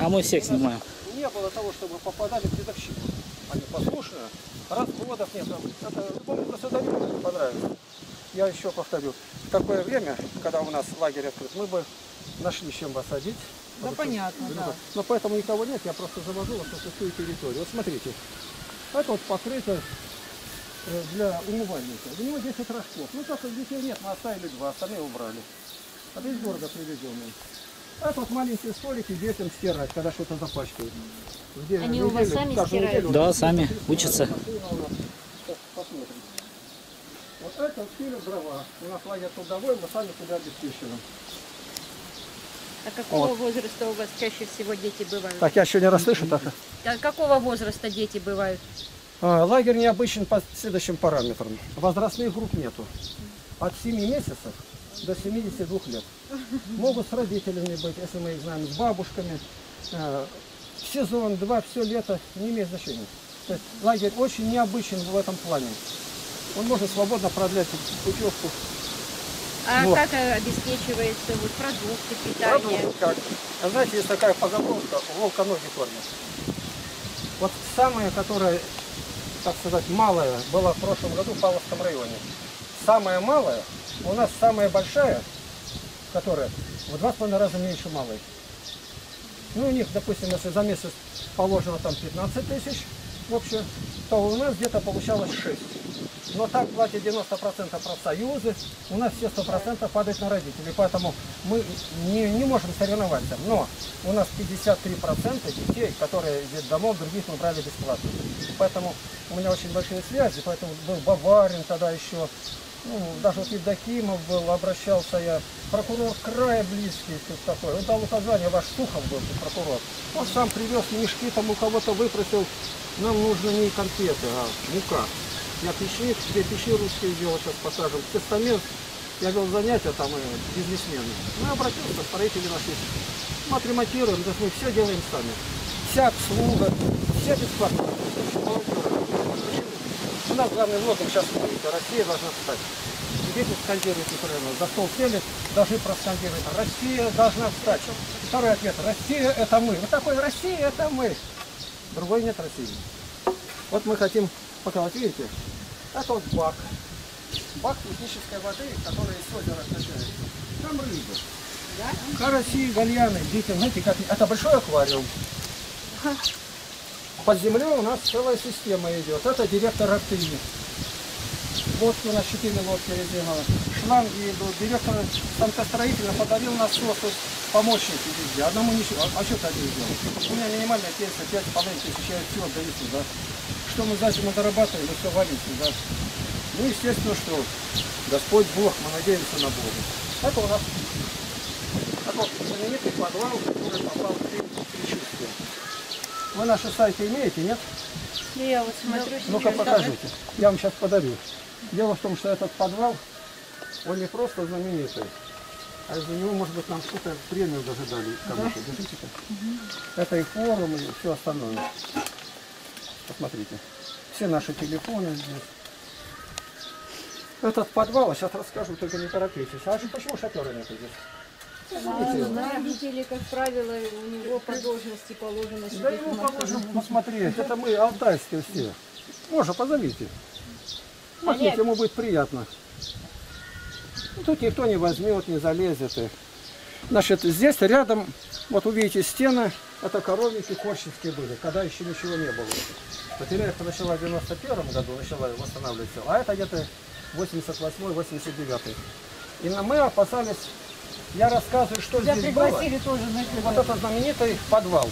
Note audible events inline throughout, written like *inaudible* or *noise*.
А мы всех снимаем. Не было того, чтобы попадали в дедовщину. Они послушные. Разводов нет. Это любому государю может понравится. Я еще повторю. В такое время, когда у нас лагерь открыт, мы бы нашли чем посадить. Да понятно, да. Но поэтому никого нет, я просто завожу вас на пустую территорию. Вот смотрите, это вот покрыто э, для умывальника. У него 10 рожков. Ну только детей нет, мы оставили два, остальные убрали. А из города привезенные. Это вот маленькие столики детям стирать, когда что-то запачкают. Где Они у вас сами стирают? неделю Да, вот сами учатся. Вот это пилят дрова. У нас лагерь трудовой, мы сами себя обеспечиваем. А какого возраста у вас чаще всего дети бывают? Так, я еще не расслышу. Так. А какого возраста дети бывают? А, Лагерь необычен по следующим параметрам. Возрастных групп нету. От 7 месяцев до 72 лет. *laughs* Могут с родителями быть, если мы их знаем, с бабушками. Э, Сезон, два, все лето, не имеет значения. То есть лагерь очень необычен в этом плане. Он может свободно продлять путевку. А Вот. как обеспечивается вот, продукты, питание? Продукт как. А знаете, есть такая поговорка, волка ноги кормят. Вот самая, которая, так сказать, малая была в прошлом году в Павловском районе. Самая малая, у нас самая большая, которая в два с половиной раза меньше малой. Ну, у них, допустим, если за месяц положено там 15 тысяч в общем, то у нас где-то получалось 6. Но так платят 90% профсоюзы, у нас все 100% падает на родителей, поэтому мы не, не можем соревноваться. Но у нас 53% детей, которые из домов других мы брали бесплатно. Поэтому у меня очень большие связи, поэтому был Баварин тогда еще, ну, даже вот Евдокимов был, обращался я, прокурор края близкий, тут такой, он дал указание, ваш Сухов был прокурор, он сам привез мешки, там у кого-то выпросил, нам нужно не конфеты, а мука. Я печи, две печи русские делал, сейчас посажен, тестамент, я вел занятия там и бизнесмены. Ну, обратился, строители нашли. Мы отремонтируем, мы все делаем сами. Вся обслуга, все бесплатно. У нас главный лозунг сейчас Россия должна встать. Дети скандируют непрерывно. За стол сели, должны проскандировать. Россия должна встать. Второй ответ. Россия это мы. Вот такой Россия это мы. Другой нет России. Вот мы хотим показать, видите, это вот бак. Бак технической воды, который из озера качается. Там рыбы. Караси, гальяны, детям, знаете, как это большой аквариум. Под землей у нас целая система идет. Это директор активный. Лодки у нас 4 лодки резиновые. Шланг и был директор станкостроителя подарил насосы помощники везде. Одному ничего. А, а что ты один сделал? У меня минимальная пенсия 5,5 тысяч, я все отдаю сюда. Что мы за зиму зарабатываем, мы все валим сюда. Ну, естественно, что Господь Бог, мы надеемся на Бога. Это у нас такой знаменитый подвал, который попал в фильм «Предчувствие». Вы наши сайты имеете, нет? Я вот смотрю Ну-ка покажите. Я вам сейчас подарю. Дело в том, что этот подвал, он не просто знаменитый, а из-за него, может быть, нам что-то премию даже дали. кому-то. Держите-ка. Это и форум, и все остальное. Посмотрите. Все наши телефоны здесь. Этот подвал, сейчас расскажу, только не торопитесь. А почему шатера нет здесь? Родители, как правило, у него по должности положено Да машине. положим посмотреть. Это мы алтайские все. Можно, позовите. Махните, ему будет приятно. Ну, Тут никто не возьмет, не залезет. И... Значит, здесь рядом, вот увидите стены, это коровники корщевские были, когда еще ничего не было. Потеряев начала в 91 году, начала восстанавливаться, а это где-то 88-89. И мы опасались, я рассказываю, что Тебя здесь было. пригласили тоже на И вот это знаменитый подвал.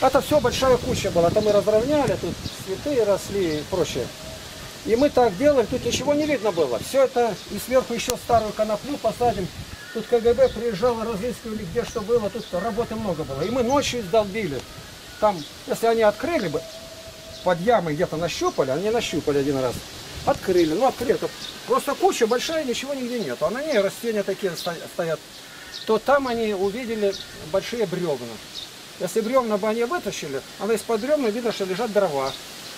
Это все большая куча была. Это мы разровняли, тут цветы росли и прочее. И мы так делали, тут ничего не видно было. Все это, и сверху еще старую коноплю посадим. Тут КГБ приезжало, разыскивали, где что было, тут работы много было. И мы ночью долбили. Там, если они открыли бы, под ямой где-то нащупали, они нащупали один раз. Открыли, ну открыли. Просто куча большая, ничего нигде нет. А на ней растения такие сто- стоят. То там они увидели большие бревна. Если бревна бы они вытащили, а из-под бревна видно, что лежат дрова.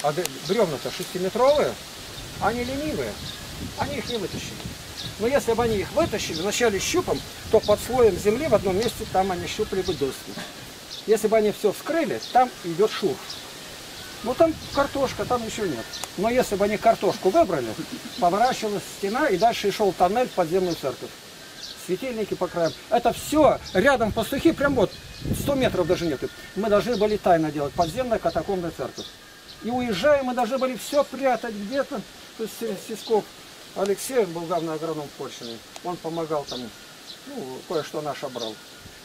А бревна-то шестиметровые, они ленивые. Они их не вытащили. Но если бы они их вытащили, вначале щупом, то под слоем земли в одном месте там они щупали бы доски. Если бы они все вскрыли, там идет шурф. Ну там картошка, там еще нет. Но если бы они картошку выбрали, поворачивалась стена и дальше шел тоннель в подземную церковь. Светильники по краям. Это все рядом пастухи, прям вот 100 метров даже нет. Мы должны были тайно делать подземная катакомбная церковь. И уезжая, мы должны были все прятать где-то. То есть Сисков Алексей, был главный агроном Польши, он помогал там, ну, кое-что наш обрал.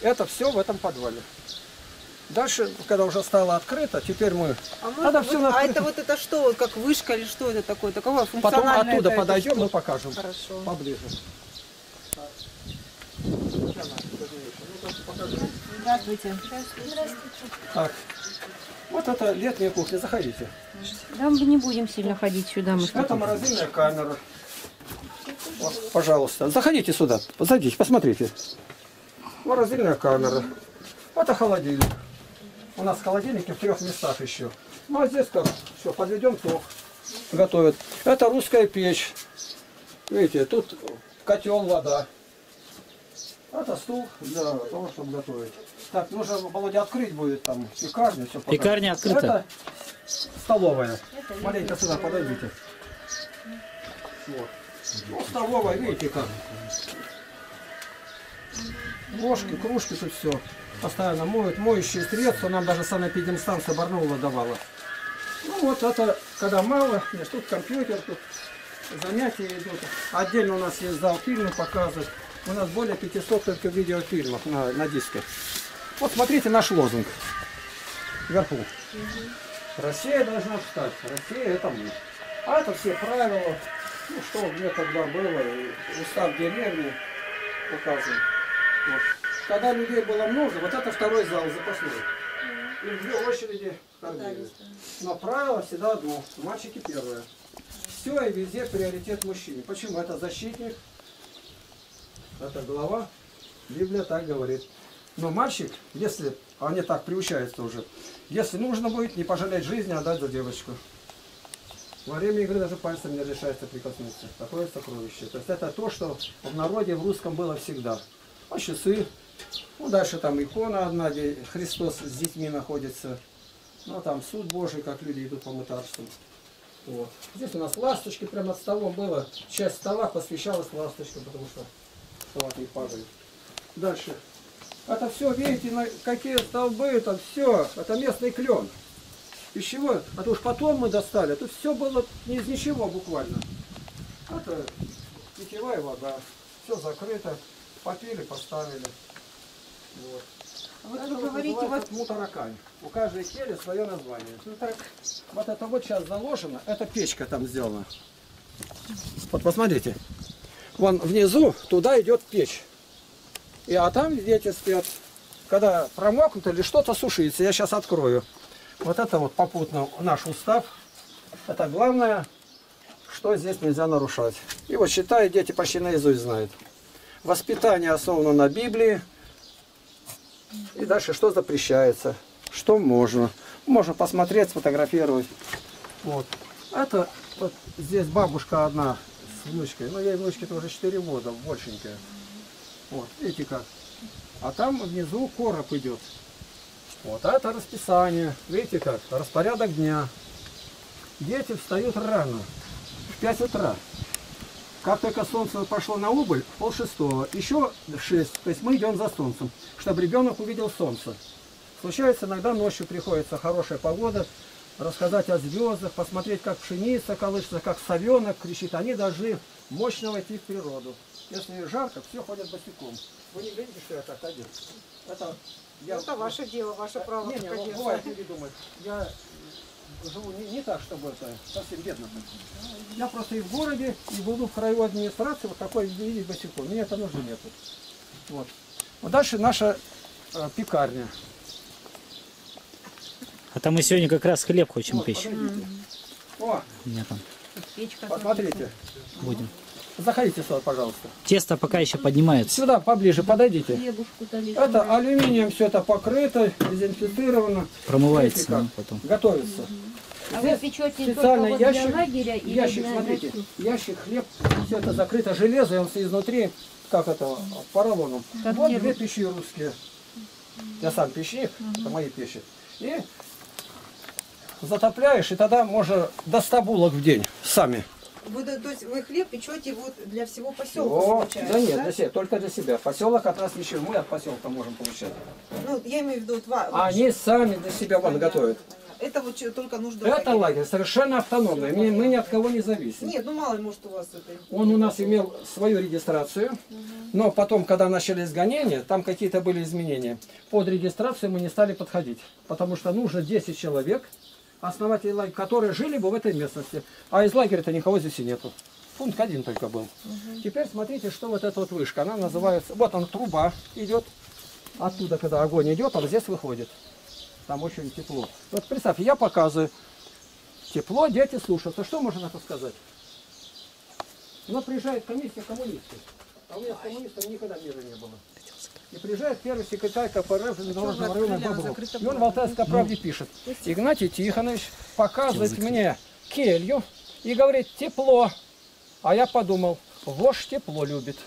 Это все в этом подвале. Дальше, когда уже стало открыто, теперь мы... А, Надо вот- всё а это вот это что, вот как вышка или что это такое? Такого Потом оттуда это- это подойдем, что? мы покажем. Хорошо. Поближе. Здравствуйте. Так, вот это летняя кухня, заходите. Да, мы не будем сильно ходить сюда. Мы Это морозильная камера. Вот, пожалуйста, заходите сюда, зайдите, посмотрите. Морозильная камера. Это холодильник. У нас холодильники в трех местах еще. Ну а здесь как? Все, подведем ток. Готовят. Это русская печь. Видите, тут котел, вода. Это стул для того, чтобы готовить. Так, нужно, Володя, открыть будет там пекарню. Все Пекарня открыта. Это столовая. Маленько сюда подойдите. Вот. Ну, столовая, видите как. Ложки, кружки, тут все. Постоянно моют. Моющие средства нам даже санэпидемстанция Барнаула давала. Ну вот это, когда мало, нет, тут компьютер, тут занятия идут. Отдельно у нас есть зал фильмы показывать. У нас более 500 только видеофильмов на, на диске. Вот смотрите наш лозунг. Вверху. Россия должна встать. Россия это мы. А это все правила. Ну что где тогда было. Устав деревни указан. Вот. Когда людей было много, вот это второй зал запасной. И в две очереди кормили. Но правило всегда одно. Мальчики первые. Все и везде приоритет мужчине. Почему? Это защитник, это глава. Библия так говорит. Но мальчик, если они так приучаются уже, если нужно будет, не пожалеть жизни, отдать за девочку. Во время игры даже пальцем не решается прикоснуться. Такое сокровище. То есть это то, что в народе в русском было всегда. А часы. Ну, дальше там икона одна, где Христос с детьми находится. Ну, там суд Божий, как люди идут по мытарству. Вот. Здесь у нас ласточки прямо над столом было. Часть стола посвящалась ласточкам, потому что салат не падает. Дальше. Это все, видите, на какие столбы, это все, это местный клен. Из чего? А то уж потом мы достали. Тут все было не из ничего буквально. Это питьевая вода. Все закрыто. Попили, поставили. Вот. А Вот Это вы говорите, вот мутаракань. У каждой кели свое название. Вот это вот сейчас заложено, это печка там сделана. Вот посмотрите. Вон внизу туда идет печь. И а там дети спят. Когда промокнут или что-то сушится, я сейчас открою. Вот это вот попутно наш устав. Это главное, что здесь нельзя нарушать. И вот считаю, дети почти наизусть знают. Воспитание основано на Библии. И дальше что запрещается, что можно. Можно посмотреть, сфотографировать. Вот. Это вот здесь бабушка одна с внучкой. Ну, ей внучке тоже 4 года, большенькая. Вот, видите как. А там внизу короб идет. Вот, а это расписание. Видите как? Распорядок дня. Дети встают рано, в 5 утра. Как только солнце пошло на убыль, пол шестого, еще 6, то есть мы идем за солнцем, чтобы ребенок увидел солнце. Случается, иногда ночью приходится хорошая погода, рассказать о звездах, посмотреть, как пшеница колышется, как совенок кричит. Они должны мощно войти в природу. Если жарко, все ходят босиком. Вы не видите, что я так одет? Это, я... это ваше дело, ваше право. Не, не, одеться. бывает, люди думают, я живу не, не так, чтобы это совсем бедно. Я просто и в городе, и буду в краевой администрации вот такой видеть босиком. Мне это нужно нет. Вот. Вот дальше наша э, пекарня. А там мы сегодня как раз хлеб хотим Вот, печь. подойдите. О, меня там Печка. посмотрите. будем. Заходите сюда, пожалуйста. Тесто пока еще поднимается. Сюда поближе подойдите. Это алюминием все это покрыто, дезинфицировано. Промывается Видите как? ну, потом. Готовится. А вы печете только специальный вот ящик, для лагеря или ящик, для смотрите, ящик, хлеб, все это закрыто железо, и он изнутри, как это, поролоном. Как вот две пищи русские. Я сам печник, это мои печи. И затопляешь, и тогда можно до 100 булок в день сами. Вы, да, то есть вы хлеб печете вот для всего поселка, О, получается, да нет, для себя, только для себя. Поселок от нас ничего, мы от поселка можем получать. Ну, я имею в виду, вот, ва- А они сами для себя вон готовят. Это вот чё- только нужно... Это лагерь совершенно автономный, мы, мы ни от кого не зависим. Нет, ну мало ли, может, у вас это... Он у нас имел свою регистрацию, но потом, когда начались гонения, там какие-то были изменения. Под регистрацию мы не стали подходить, потому что нужно 10 человек, основателей лагеря, которые жили бы в этой местности. А из лагеря-то никого здесь и нету. Пункт один только был. Теперь смотрите, что вот эта вот вышка. Она называется... Вот она, труба идет. Оттуда, когда огонь идет, он здесь выходит. Там очень тепло. Вот представь, я показываю. Тепло, дети слушаются. Что можно на это сказать? Но приезжает комиссия коммунистов. А у меня с коммунистами никогда мира не было. И приезжает первый секретарь КПРФ Железнодорожного района Бобров. И он в. Алтайской правде пишет. Игнатий Тихонович показывает мне келью и говорит, тепло. А я подумал, вошь тепло любит.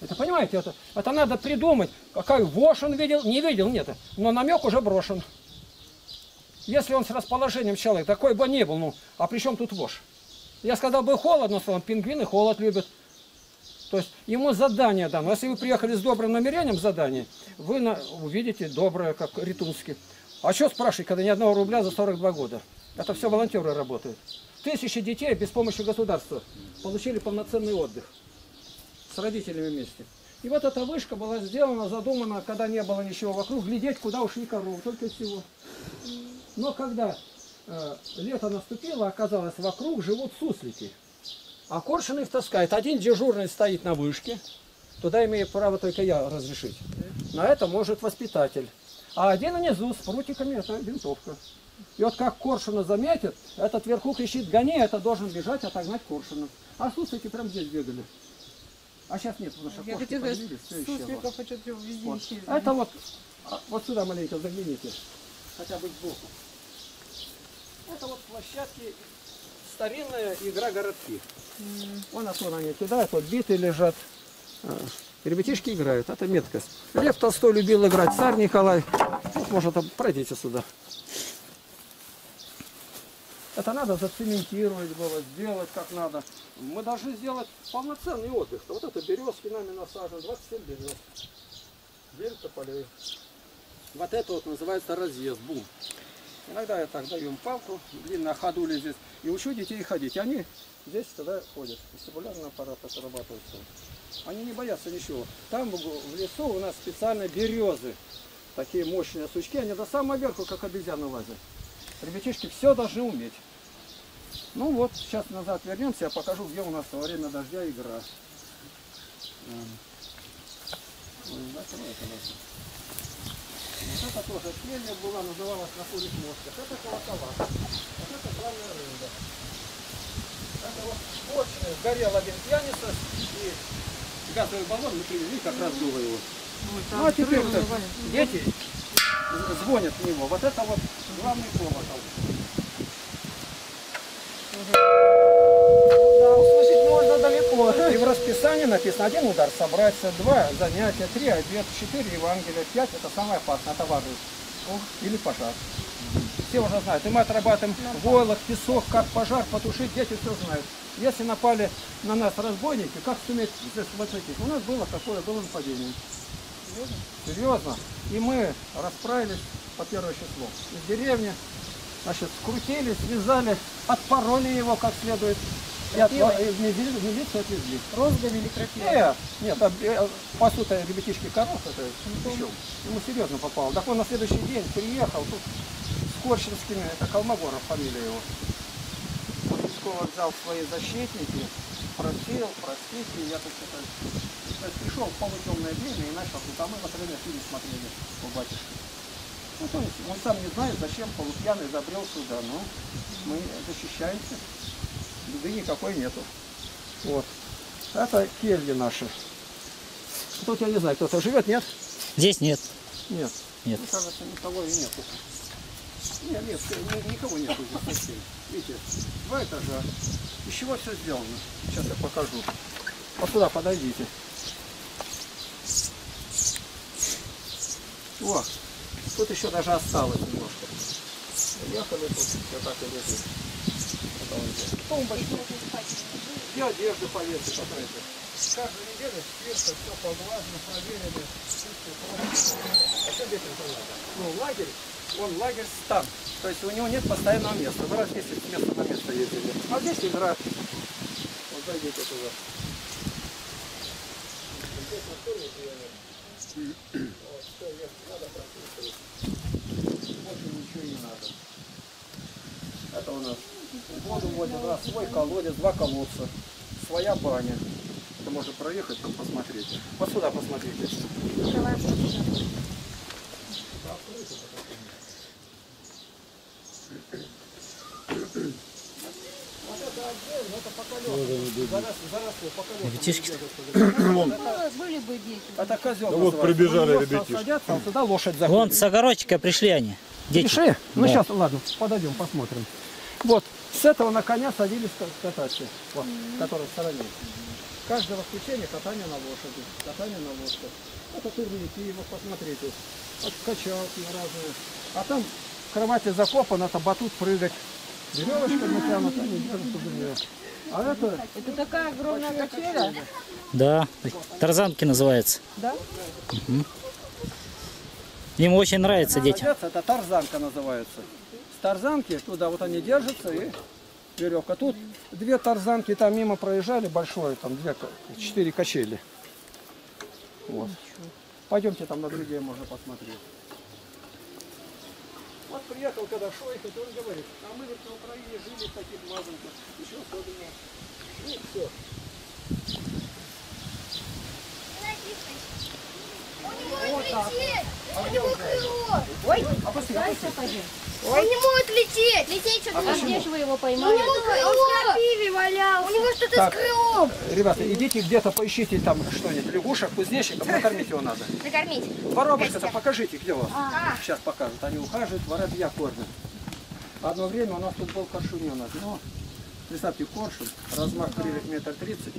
Это понимаете, это, это надо придумать. Какой вошь он видел, не видел, нет. Но намек уже брошен. Если он с расположением человек, такой бы не был, ну, а при чем тут вошь? Я сказал бы холодно, сказал, пингвины холод любят. То есть ему задание дано. Если вы приехали с добрым намерением задание, вы на- увидите доброе, как Ритунский. А что спрашивать, когда ни одного рубля за 42 года? Это все волонтеры работают. Тысячи детей без помощи государства получили полноценный отдых с родителями вместе. И вот эта вышка была сделана, задумана, когда не было ничего вокруг, глядеть, куда ушли коровы, только всего. Но когда э, лето наступило, оказалось, вокруг живут суслики. А Коршун их таскает. Один дежурный стоит на вышке. Туда имею право только я разрешить. На это может воспитатель. А один внизу с прутиками, это винтовка. И вот как Коршуна заметит, этот вверху кричит, гони, это должен бежать, отогнать Коршуна. А суслики прям здесь бегали. А сейчас нет, потому что Я кошки хотела исчезло. сусликов хочу везде Вот. исчезли. А Это вот, а, вот сюда маленько загляните, хотя бы сбоку. Это вот площадки, старинная игра городки. Вон оттуда они кидают, вот биты лежат. А, Ребятишки играют, это меткость. Лев Толстой любил играть, царь Николай. Вот, может, там пройдите сюда. Это надо зацементировать было, сделать как надо. Мы должны сделать полноценный отдых. Вот это березки нами насажены, 27 берез. 9 тополей. Вот это вот называется разъезд, бум. Иногда я так даю им палку, длинно ходули здесь, и учу детей ходить. И они здесь тогда ходят. Вестибулярный аппарат отрабатывается. Они не боятся ничего. Там в лесу у нас специально березы. Такие мощные сучки, они до самого верху, как обезьяны лазят. Ребятишки все должны уметь. Ну вот, сейчас назад вернемся, я покажу, где у нас во время дождя игра. М. Ой, закрой это. Вот это тоже пение была, называлась на курих мозгах. Это колокола. Вот это главная рыба. Это вот очень сгорел один пьяница и газовый баллон мы привезли, как раз дуло его. Ну а теперь вот дети звонят в него. Вот это вот главный колокол. Да, услышать можно далеко. И в расписании написано один удар собраться, два занятия, три обед, четыре Евангелия, пять это самое опасное, это воды. Или пожар. Все уже знают. И мы отрабатываем войлок, песок, как пожар потушить, дети все знают. Если напали на нас разбойники, как суметь здесь защитить? У нас было такое, было нападение. Серьезно. И мы расправились по первое число. Из деревни, значит, скрутили, связали, отпороли его как следует. От, и в мили- в милицию отвезли. Розгами или крапивой? Нет, нет, а, э, пасут э, ребятишки коров, это еще. Ему серьезно попало. Так он на следующий день приехал, тут с Корчинскими, это Колмогоров фамилия его. Пескова взял свои защитники, просил, простите, я тут это... То есть пришел в полутемное время и начал, тут, а мы время фильм смотрели у батюшки. Вот он, он сам не знает, зачем полупьяный забрел сюда, но мы защищаемся, беды никакой нету. Вот. Это кельи наши. Тут я не знаю, кто-то живет, нет? Здесь нет. Нет. Нет. Мне кажется, никого и нету. Нет, нет, ни- никого нету здесь совсем. Видите, два этажа. Из чего все сделано? Сейчас я покажу. Вот сюда подойдите. О, тут еще даже осталось немножко. Ехали тут, вот так и лежит. Здесь. И одежду повесить, посмотрите. Каждую неделю сверху все поглажено, проверили. чистые. А надо? Ну, лагерь, он лагерь стан. То есть у него нет постоянного места. Вы раз здесь с места на место ездили. А здесь игра. Вот зайдите туда. Вот, есть, надо прописывать. Больше ничего не надо. Это у нас воду водим, раз, свой колодец, два колодца, своя баня. Это можно проехать, там посмотреть. Вот сюда посмотрите. Вот колесам. Ребятишки. Дети. Это козел Да вот называется. прибежали ребятишки. Садятся, а лошадь Вон с огородчика пришли они. Дети. Пиши? Ну Да. сейчас, ладно, подойдем, посмотрим. Вот, с этого на коня садились ка- кататься, вот, который в стороне. Каждое воскресенье катание на лошади, катание на лошади. Это турники, вот посмотрите, вот качалки разные. А там в кровати закопан, это батут прыгать. Веревочка натянута, они держатся за нее. А это Это такая огромная качеля. Да, тарзанки называется. Да? Им очень нравится детям. это тарзанка называется. Тарзанки туда вот они держатся и веревка. Тут две тарзанки там мимо проезжали, большое, там две, четыре качели. Вот. Пойдемте там на другие можно посмотреть. Вот приехал когда Шойхет, он говорит, а мы вот на Украине жили в таких мазанках, ничего особенного. Ну все. Он не может крыло. Опусти, опусти. Он не может лететь. Лететь что-то А где же вы его У поймали? него крыло. Он в крапиве валялся. У него что-то Так. с крылом. Ребята, идите где-то поищите там что-нибудь, лягушек, кузнечиков, *laughs* накормить его надо. Накормить. Воробушка-то покажите, где у вас? А. Сейчас покажут. Они ухаживают, воробья кормят. Одно время у нас тут был коршуненок. Ну, представьте, коршун, размах крыльев метр тридцать,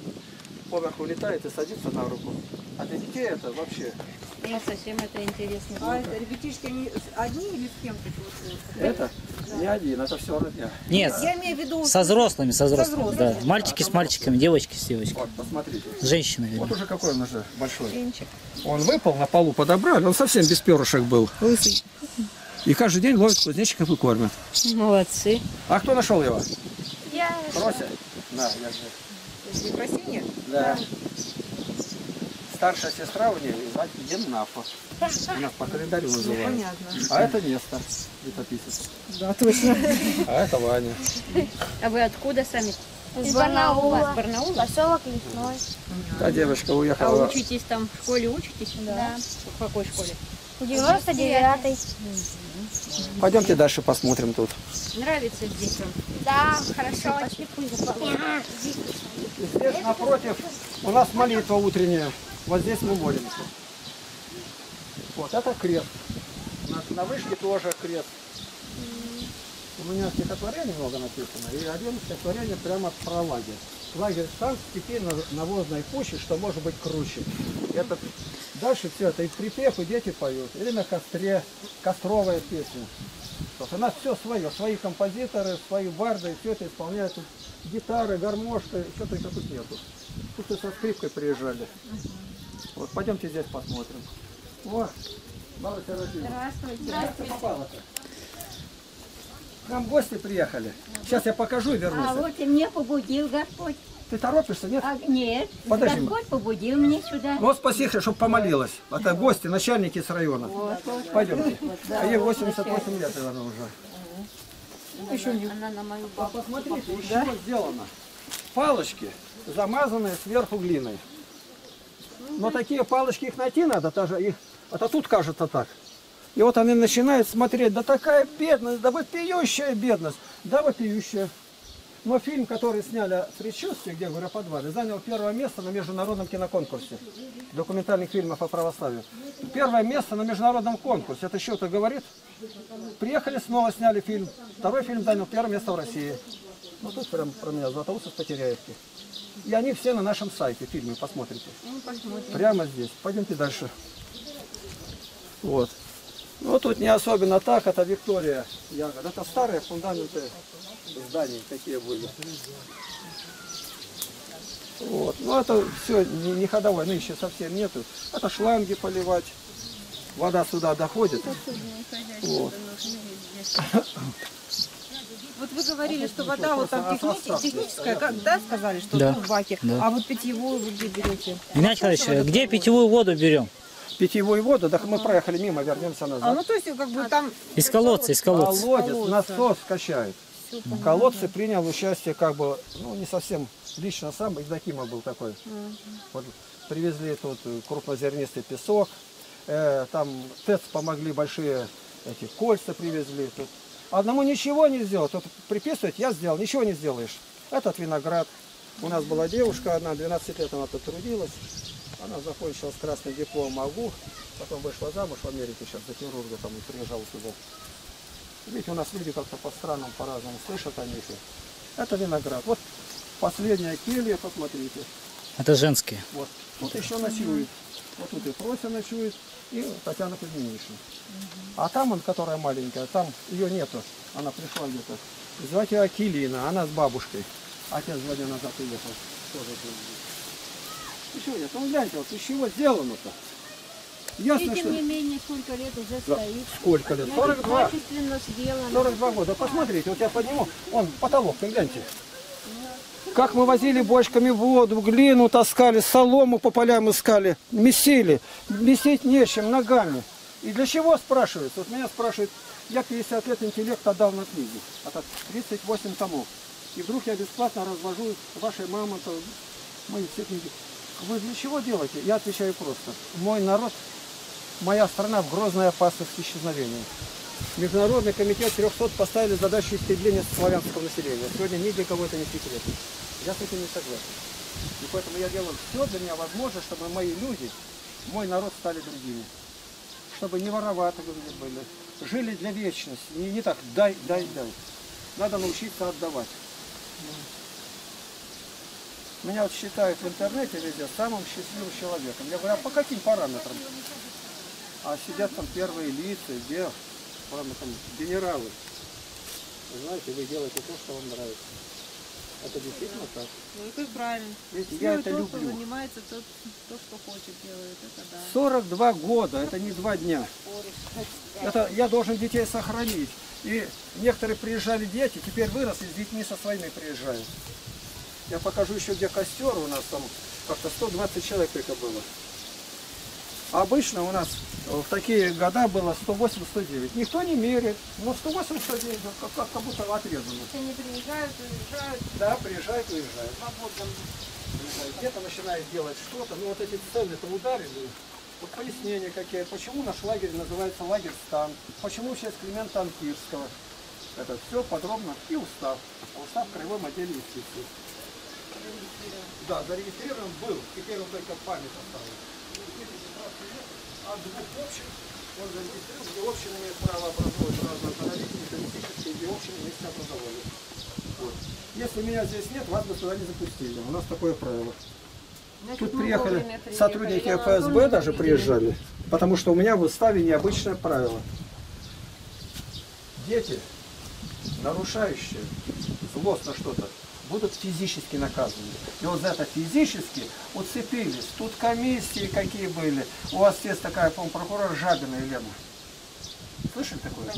поверху летает и садится на руку. А для детей это вообще, Мне совсем это интересно. А это ребятишки, они одни или с кем-то? Вот? это не один, это все родня. Нет, Я имею в виду... со взрослыми, со взрослыми. взрослыми. Да. Мальчики с мальчиками, девочки с девочками. Вот, посмотрите. С женщиной. Вот видно. уже какой он уже большой. Он выпал, на полу подобрали, он совсем без перышек был. Лысый. И каждый день ловит кузнечиков и кормят. Молодцы. А кто нашел его? Я... Прося? Да, я же. Ефросинья? Да. Старшая сестра у нее. У нас по календарю называют. Понятно. А это Неста, летописец. Да, точно. А это Ваня. А вы откуда сами? Из Барнаула. Барнаула? Поселок Лесной. Та девочка А уехала. учитесь там в школе, учитесь? Да. В какой школе? В 99-й. Пойдемте дальше посмотрим тут. Нравится здесь вам? Да, хорошо. Здесь напротив у нас молитва утренняя. Вот здесь мы молимся. Вот это крест. На, на вышке тоже крест. У меня стихотворений много написано. И один стихотворение прямо про лагерь. Лагерь стан степи на навозной почве, что может быть круче. Это дальше все это и припев, и дети поют. Или на костре, костровая песня. То есть у нас все свое, свои композиторы, свои барды, все это исполняют. Тут гитары, гармошка, что только тут нету. Тут со скрипкой приезжали. Вот пойдемте здесь посмотрим. О, Баба Серафима. Здравствуйте. Как ты попала-то? К нам гости приехали. Сейчас я покажу и вернусь. А вот и меня побудил Господь. Ты торопишься, нет? А, нет, Подожди. Господь побудил меня сюда. Ну, спасибо, чтобы помолилась. Это гости, начальники с района. Пойдемте. А ей 88 лет, наверное, уже. Она на мою А посмотрите, из чего сделано. Палочки, замазанные сверху глиной. Но такие палочки их найти надо, даже их, это тут кажется так. И вот они начинают смотреть, да такая бедность, да вопиющая бедность, да вопиющая. Но фильм, который сняли «Предчувствие», где говорю о подвале, занял первое место на международном киноконкурсе документальных фильмов о православии. Первое место на международном конкурсе. Это что-то говорит? Приехали, снова сняли фильм. Второй фильм занял первое место в России. Ну тут прям про меня, Златоуст из Потеряевки. И они все на нашем сайте, фильмы, посмотрите. Прямо здесь. Пойдемте дальше. Вот. Ну, тут не особенно так, это Виктория ягода. Это старые фундаменты зданий такие были. Вот. Ну, это все не, не ходовое, нынче совсем нету. Это шланги поливать. Вода сюда доходит. Вот. Вот вы говорили, что вода вот там техни- техническая, как, да, сказали, что Да. ну, в баке, Да. а вот питьевую вы где берете? Геннадий Николаевич, где питьевую воду берем? Питьевую воду, так мы проехали мимо, вернемся назад. А ну то есть как бы там Из колодца, из колодца. Колодец, насос качает. В колодце принял участие как бы, ну не совсем лично сам, Издакима был такой. Вот привезли тут крупнозернистый песок, э, там ТЭЦ помогли большие эти кольца привезли. Тут. Одному ничего не сделал, тут приписывать я сделал, ничего не сделаешь. Этот виноград. У нас была девушка одна, 12 лет она тут трудилась. Она закончила с красным дипломом АГУ, потом вышла замуж в Америке сейчас за хирурга, там и приезжала сюда. Видите, у нас люди как-то по странам по-разному слышат о них. Это виноград. Вот последняя келья, посмотрите. Это женские. Вот. Тут еще ночует. Вот тут и Прося ночует, и Татьяна Кузьминишна. А там он, которая маленькая, там ее нету. Она пришла где-то. Звать ее Акилина, она с бабушкой. Отец два дня назад уехал. Тоже Еще нет. Ну гляньте, вот из чего сделано-то? Ясно, И что... тем не менее, сколько лет уже Да. стоит. Сколько лет? Значит, 42. качественно сделано. 42 года. Посмотрите, вот я подниму, он потолок, гляньте. Как мы возили бочками воду, глину таскали, солому по полям искали, месили. Месить нечем, ногами. И для чего спрашивают? Вот меня спрашивают, я 50 лет интеллект отдал на книги. Это 38 томов. И вдруг я бесплатно развожу вашей мамы, то мои все книги. Вы для чего делаете? Я отвечаю просто. Мой народ, моя страна в грозной опасности исчезновения. Международный комитет 300 поставили задачу истребления славянского населения. Сегодня ни для кого это не секрет. Я с этим не согласен. И поэтому я делаю все для меня возможное, чтобы мои люди, мой народ стали другими. Чтобы не вороваты люди были. Жили для вечности. Не, не так дай, дай, дай. Надо научиться отдавать. Меня вот считают в интернете везде самым счастливым человеком. Я говорю, а по каким параметрам? А сидят там первые лица, где ладно, там генералы. Вы знаете, вы делаете то, что вам нравится. Это действительно так. Ну, это правильно. Видите, я это кто люблю. занимается, тот, то, что хочет, делает. Это да. 42 года, это не два дня. Это я должен детей сохранить. И некоторые приезжали дети, теперь выросли, с детьми со своими приезжают. Я покажу еще, где костер у нас там, как-то 120 человек только было. Обычно у нас в такие года было 108-109. Никто не меряет, но 108-109 как, как, будто отрезано. Они приезжают, уезжают, Да, приезжают, уезжают. Где-то начинает делать что-то. Ну вот эти цены-то ударили. Вот пояснения какие. Почему наш лагерь называется лагерь Стан? Почему честь Климента Анкирского? Это все подробно и устав. Устав в краевом отделе Да, зарегистрирован был. Теперь он только память осталась. А двух общин он зарегистрирован, где община имеет право образовывать разные параллельные, политические, где общины вместе образовали. Вот. Если меня здесь нет, вас бы сюда не запустили. У нас такое правило. Тут приехали сотрудники ФСБ даже приезжали, потому что у меня в уставе необычное правило. Дети, нарушающие злостно что-то, будут физически наказаны. И вот за это физически уцепились. Тут комиссии какие были. У вас есть такая, по-моему, прокурор Жабина Елена. Слышали такое?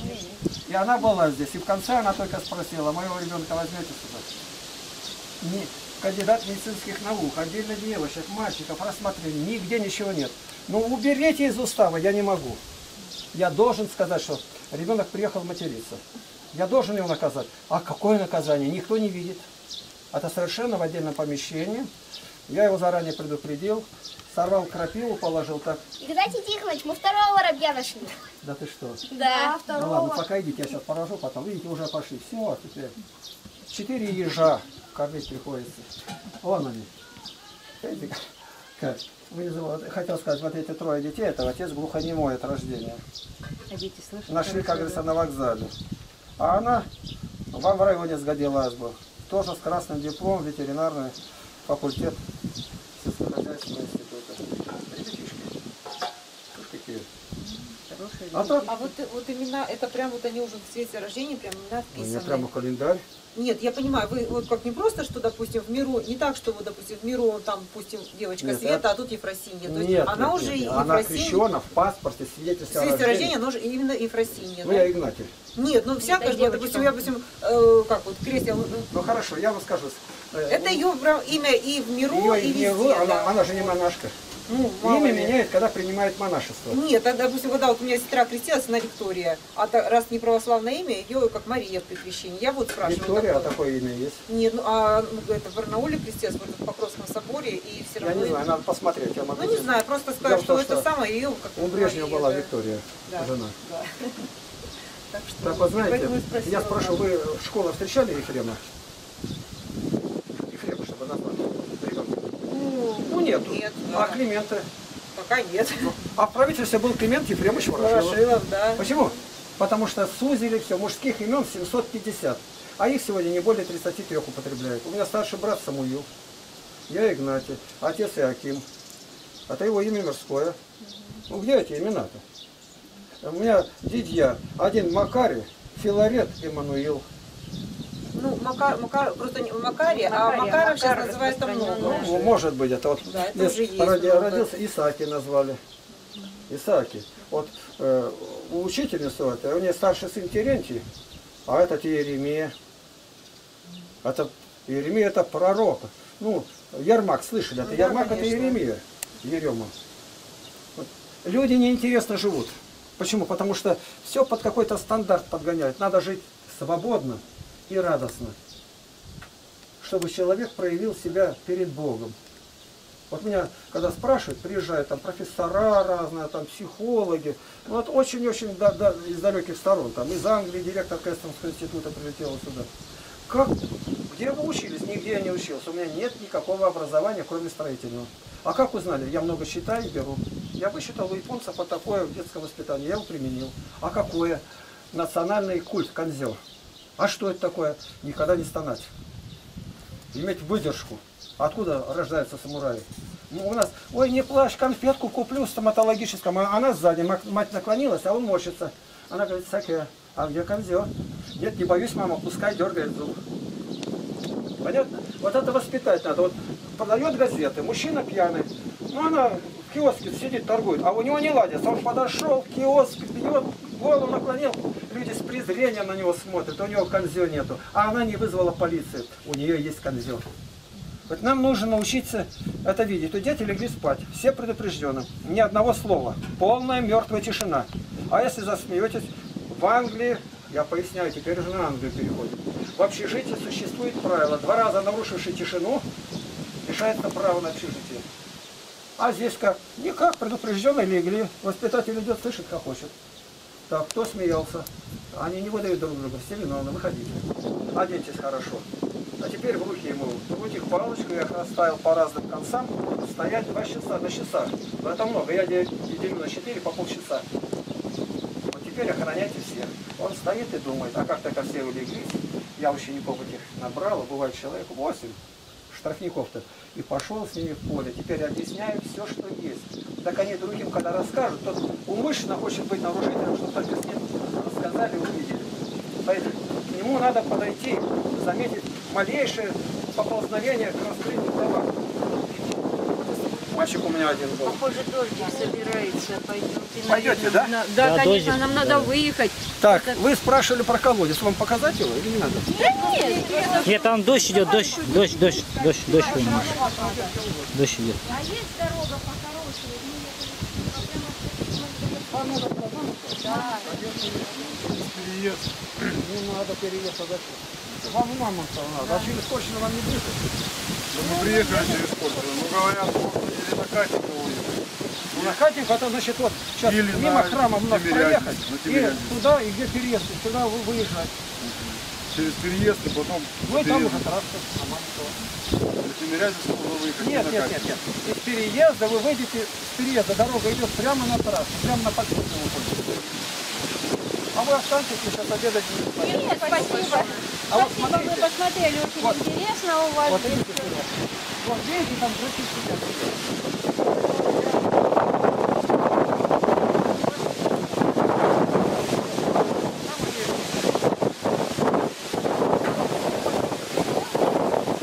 И она была здесь. И в конце она только спросила, моего ребенка возьмете сюда? Не, кандидат медицинских наук, отдельно девочек, мальчиков, рассмотрели, нигде ничего нет. Ну уберите из устава, я не могу. Я должен сказать, что ребенок приехал материться. Я должен его наказать. А какое наказание? Никто не видит. Это совершенно в отдельном помещении. Я его заранее предупредил. Сорвал крапиву, положил так. Игнатий Тихонович, мы второго воробья нашли. Да ты что? Да, Ну ладно, пока идите, я сейчас поражу, потом, видите, уже пошли. Все, теперь. Четыре ежа кормить приходится. Вон они. Видите, как- как? Вы не забыли, хотел сказать, вот эти трое детей, это отец глухонемой от рождения. А дети слышат? Нашли, как говорится, на вокзале. А она вам в районе сгодилась бы. Тоже с красным дипломом, ветеринарный факультет Хорошие А вот, вот имена, это прям вот они уже в свете рождения, прям имена у меня вписаны. прямо календарь. Нет, я понимаю, вы вот как не просто, что, допустим, в миру, не так, что вот, допустим, в миру там, допустим, девочка Нет, Света, это- а тут Ефросинья. То есть Нет, она нет, уже нет, и Она крещена в паспорте, в свидетельстве о свете рождении. рождения, она же именно Ефросинья. Ну, да? я Игнатий. Нет, ну всякое, же, допустим, я, допустим, э, как вот крестил, э, Ну, хорошо, я вам скажу. э, это ее прям имя и в миру, Ее и везде. она, да. она же не монашка. Ну, Имя ли. меняет, когда принимает монашество. Нет, а, допустим, вот, да, вот у меня сестра крестилась, она Виктория. А та- раз не православное имя, ее как Мария при крещении. Я вот спрашиваю. Виктория, а такое. такое имя есть. Нет, ну а ну, это в Барнауле крестилась, вот в Покровском соборе, и все Я равно... не знаю, надо посмотреть. Я могу Ну не знаю, просто в том, что это что самое ее как У Брежнева была да. Виктория, Да. жена. Да. *laughs* Так что, Так вот, знаете, я вас. вы в школе встречали Ефрема? Ефрема, чтобы назвать ребенка. Ну, Ну нет. А. Климента? Пока нет. А в правительстве был Климент Ефремович Ворошилов. Ворошилов, да. Почему? Потому что сузили все, мужских имен 750, а их сегодня не более 33 употребляют. У меня старший брат Самуил, я Игнатий, отец Иаким. Это его имя мирское. Ну где эти имена-то? У меня дядья, один Макарий, Филарет Эммануил. Ну, Макар, Макар, просто не Макарий, а Макаров сейчас Макар называется много. Ну, может быть, это вот Да, это уже есть роди- много. родился Исааки назвали. Исааки. Вот э, у учительницы, вот, у нее старший сын Терентий, а этот Иеремия. Это Иеремия это пророк. Ну, Ермак, слышали, это Ну да, Ермак это конечно. Иеремия. Ерема. Вот. Люди неинтересно живут. Почему? Потому что все под какой-то стандарт подгоняют. Надо жить свободно и радостно. Чтобы человек проявил себя перед Богом. Вот меня, когда спрашивают, приезжают там профессора разные, там психологи, ну, вот очень-очень да- да, из далеких сторон, там из Англии директор Кэстонского института прилетела сюда. Как, где вы учились? Нигде я не учился. У меня нет никакого образования, кроме строительного. А как узнали? Я много считаю беру. Я высчитал у японцев вот такое детское воспитание. Я его применил. А какое? Национальный культ канзё. А что это такое? Никогда не стонать. Иметь выдержку. Откуда рождаются самураи? Ну, у нас, ой, не плачь, конфетку куплю в стоматологическом. А она сзади, мать наклонилась, а он морщится. Она говорит, Саке, а где конзё? Нет, не боюсь, мама, пускай дергает зуб. Понятно? Вот это воспитать надо. Вот продает газеты, мужчина пьяный. Ну, она в киоске сидит, торгует, а у него не ладится. Он подошел, киоск пьет, голову наклонил. Люди с презрением на него смотрят, у него конзё нету. А она не вызвала полицию, у нее есть конзё. Вот нам нужно научиться это видеть. Вот дети легли спать, все предупреждены. Ни одного слова. Полная мертвая тишина. А если засмеетесь, в Англии, я поясняю, теперь уже на Англию переходим. В общежитии существует правило. Два раза нарушивший тишину лишается права на общежитие. А здесь как? Никак, предупрежденные легли. Воспитатель идет, слышит, как хочет. Так, кто смеялся? Они не выдают друг друга. Все виновны, выходите. Оденьтесь хорошо. А теперь в руки ему. В руки палочку я их расставил по разным концам. Стоять два часа на часах. Но это много. Я де- делю на четыре по полчаса. Вот теперь охраняйте всех. Он стоит и думает, а как так все улеглись? Я учеников этих набрал, бывает человек 8 штрафников-то. И пошел с ними в поле. Теперь объясняю все, что есть. Так они другим, когда расскажут, тот умышленно хочет быть нарушителем, чтобы только с ним рассказали, увидели. Поэтому к нему надо подойти, заметить малейшее поползновение к раскрытию права. Мальчик у меня один был. Похоже, дождик собирается. Пойдемте. Пойдете, да? На- Да, Да, конечно, дождик. нам надо выехать. Так, вы спрашивали про колодец. Вам показать его или не надо? Нет, там дождь идет, дождь, дождь, дождь, дождь, дождь. понимаешь. Дождь идет. А есть дорога похорошая? Переезд. Не надо зачем? Вам в Мамонтово надо, а через Корчино вам не близко. Да мы приехали через Корчино. Ну, говорят, или на Катиково уехать. Ну, на Хатинку, это значит вот сейчас Или мимо на храма у нас Тимирязев, проехать, на и туда, и где переезд, и туда вы- выезжать. Через переезд и потом Ну и там уже трасса. На Тимирязевского можно выехать. Нет, нет, нет, нет. Из переезда вы выйдете, с переезда дорога идет прямо на трассу, прямо на подъезд выходите. А вы останетесь, сейчас обедать будете. Нет, спасибо. А вот смотрите. Мы посмотрели, очень вот. интересно а у вас. Вот, здесь вот видите, там записи.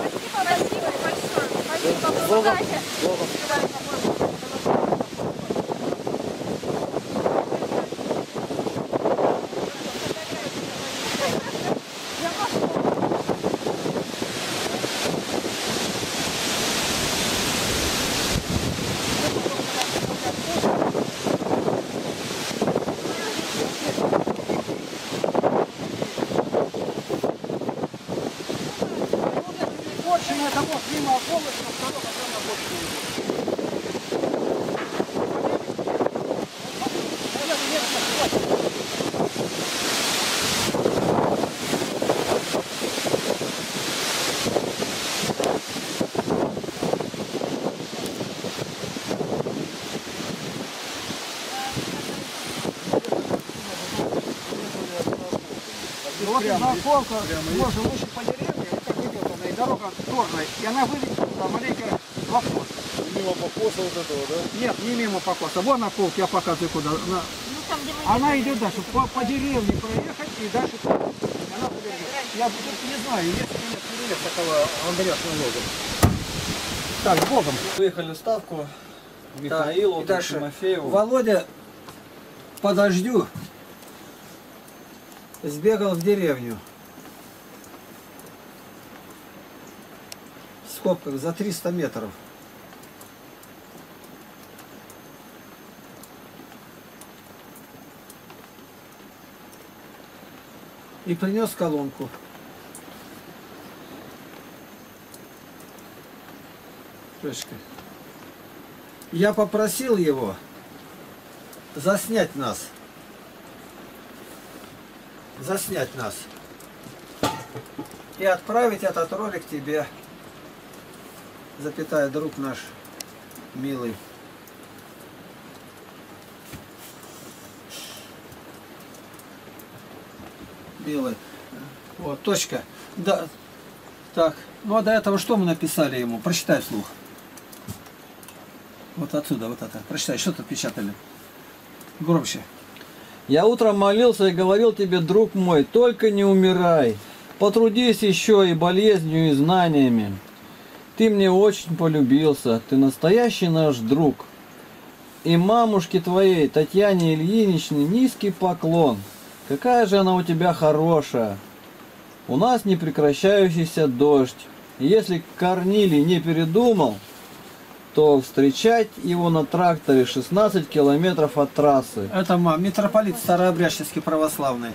Спасибо, спасибо большое. Спасибо, благодарю. Вот заколка, можно лучше по деревне, как идет она, и дорога торная, и она выведет туда маленькая лавкос. Мимо покоса вот этого, да? Нет, не мимо покоса. Вон околка, я показываю куда. Она, Ну там, где она идет дальше, по, по деревне проехать и дальше она по деревне. Я тут не знаю, есть или нет, или нет такого Андрея Логом. Так, с Богом. Выехали в ставку Михаилу, дальше. Тимофееву. Володя по дождю сбегал в деревню. В скобках за 300 метров. И принес колонку. Точка. Я попросил его заснять нас. Заснять нас. И отправить этот ролик тебе, запятая, друг наш милый. Милый. Вот, точка. Да. Так. Ну а до этого что мы написали ему? Прочитай вслух. Вот отсюда, вот это. Прочитай, что тут печатали? Громче. Я утром молился и говорил тебе, друг мой, только не умирай. Потрудись еще и болезнью, и знаниями. Ты мне очень полюбился, ты настоящий наш друг. И мамушке твоей, Татьяне Ильиничне, низкий поклон. Какая же она у тебя хорошая. У нас непрекращающийся дождь. Если Корнилий не передумал, то встречать его на тракторе 16 километров от трассы. Это митрополит Старообрядческий православный.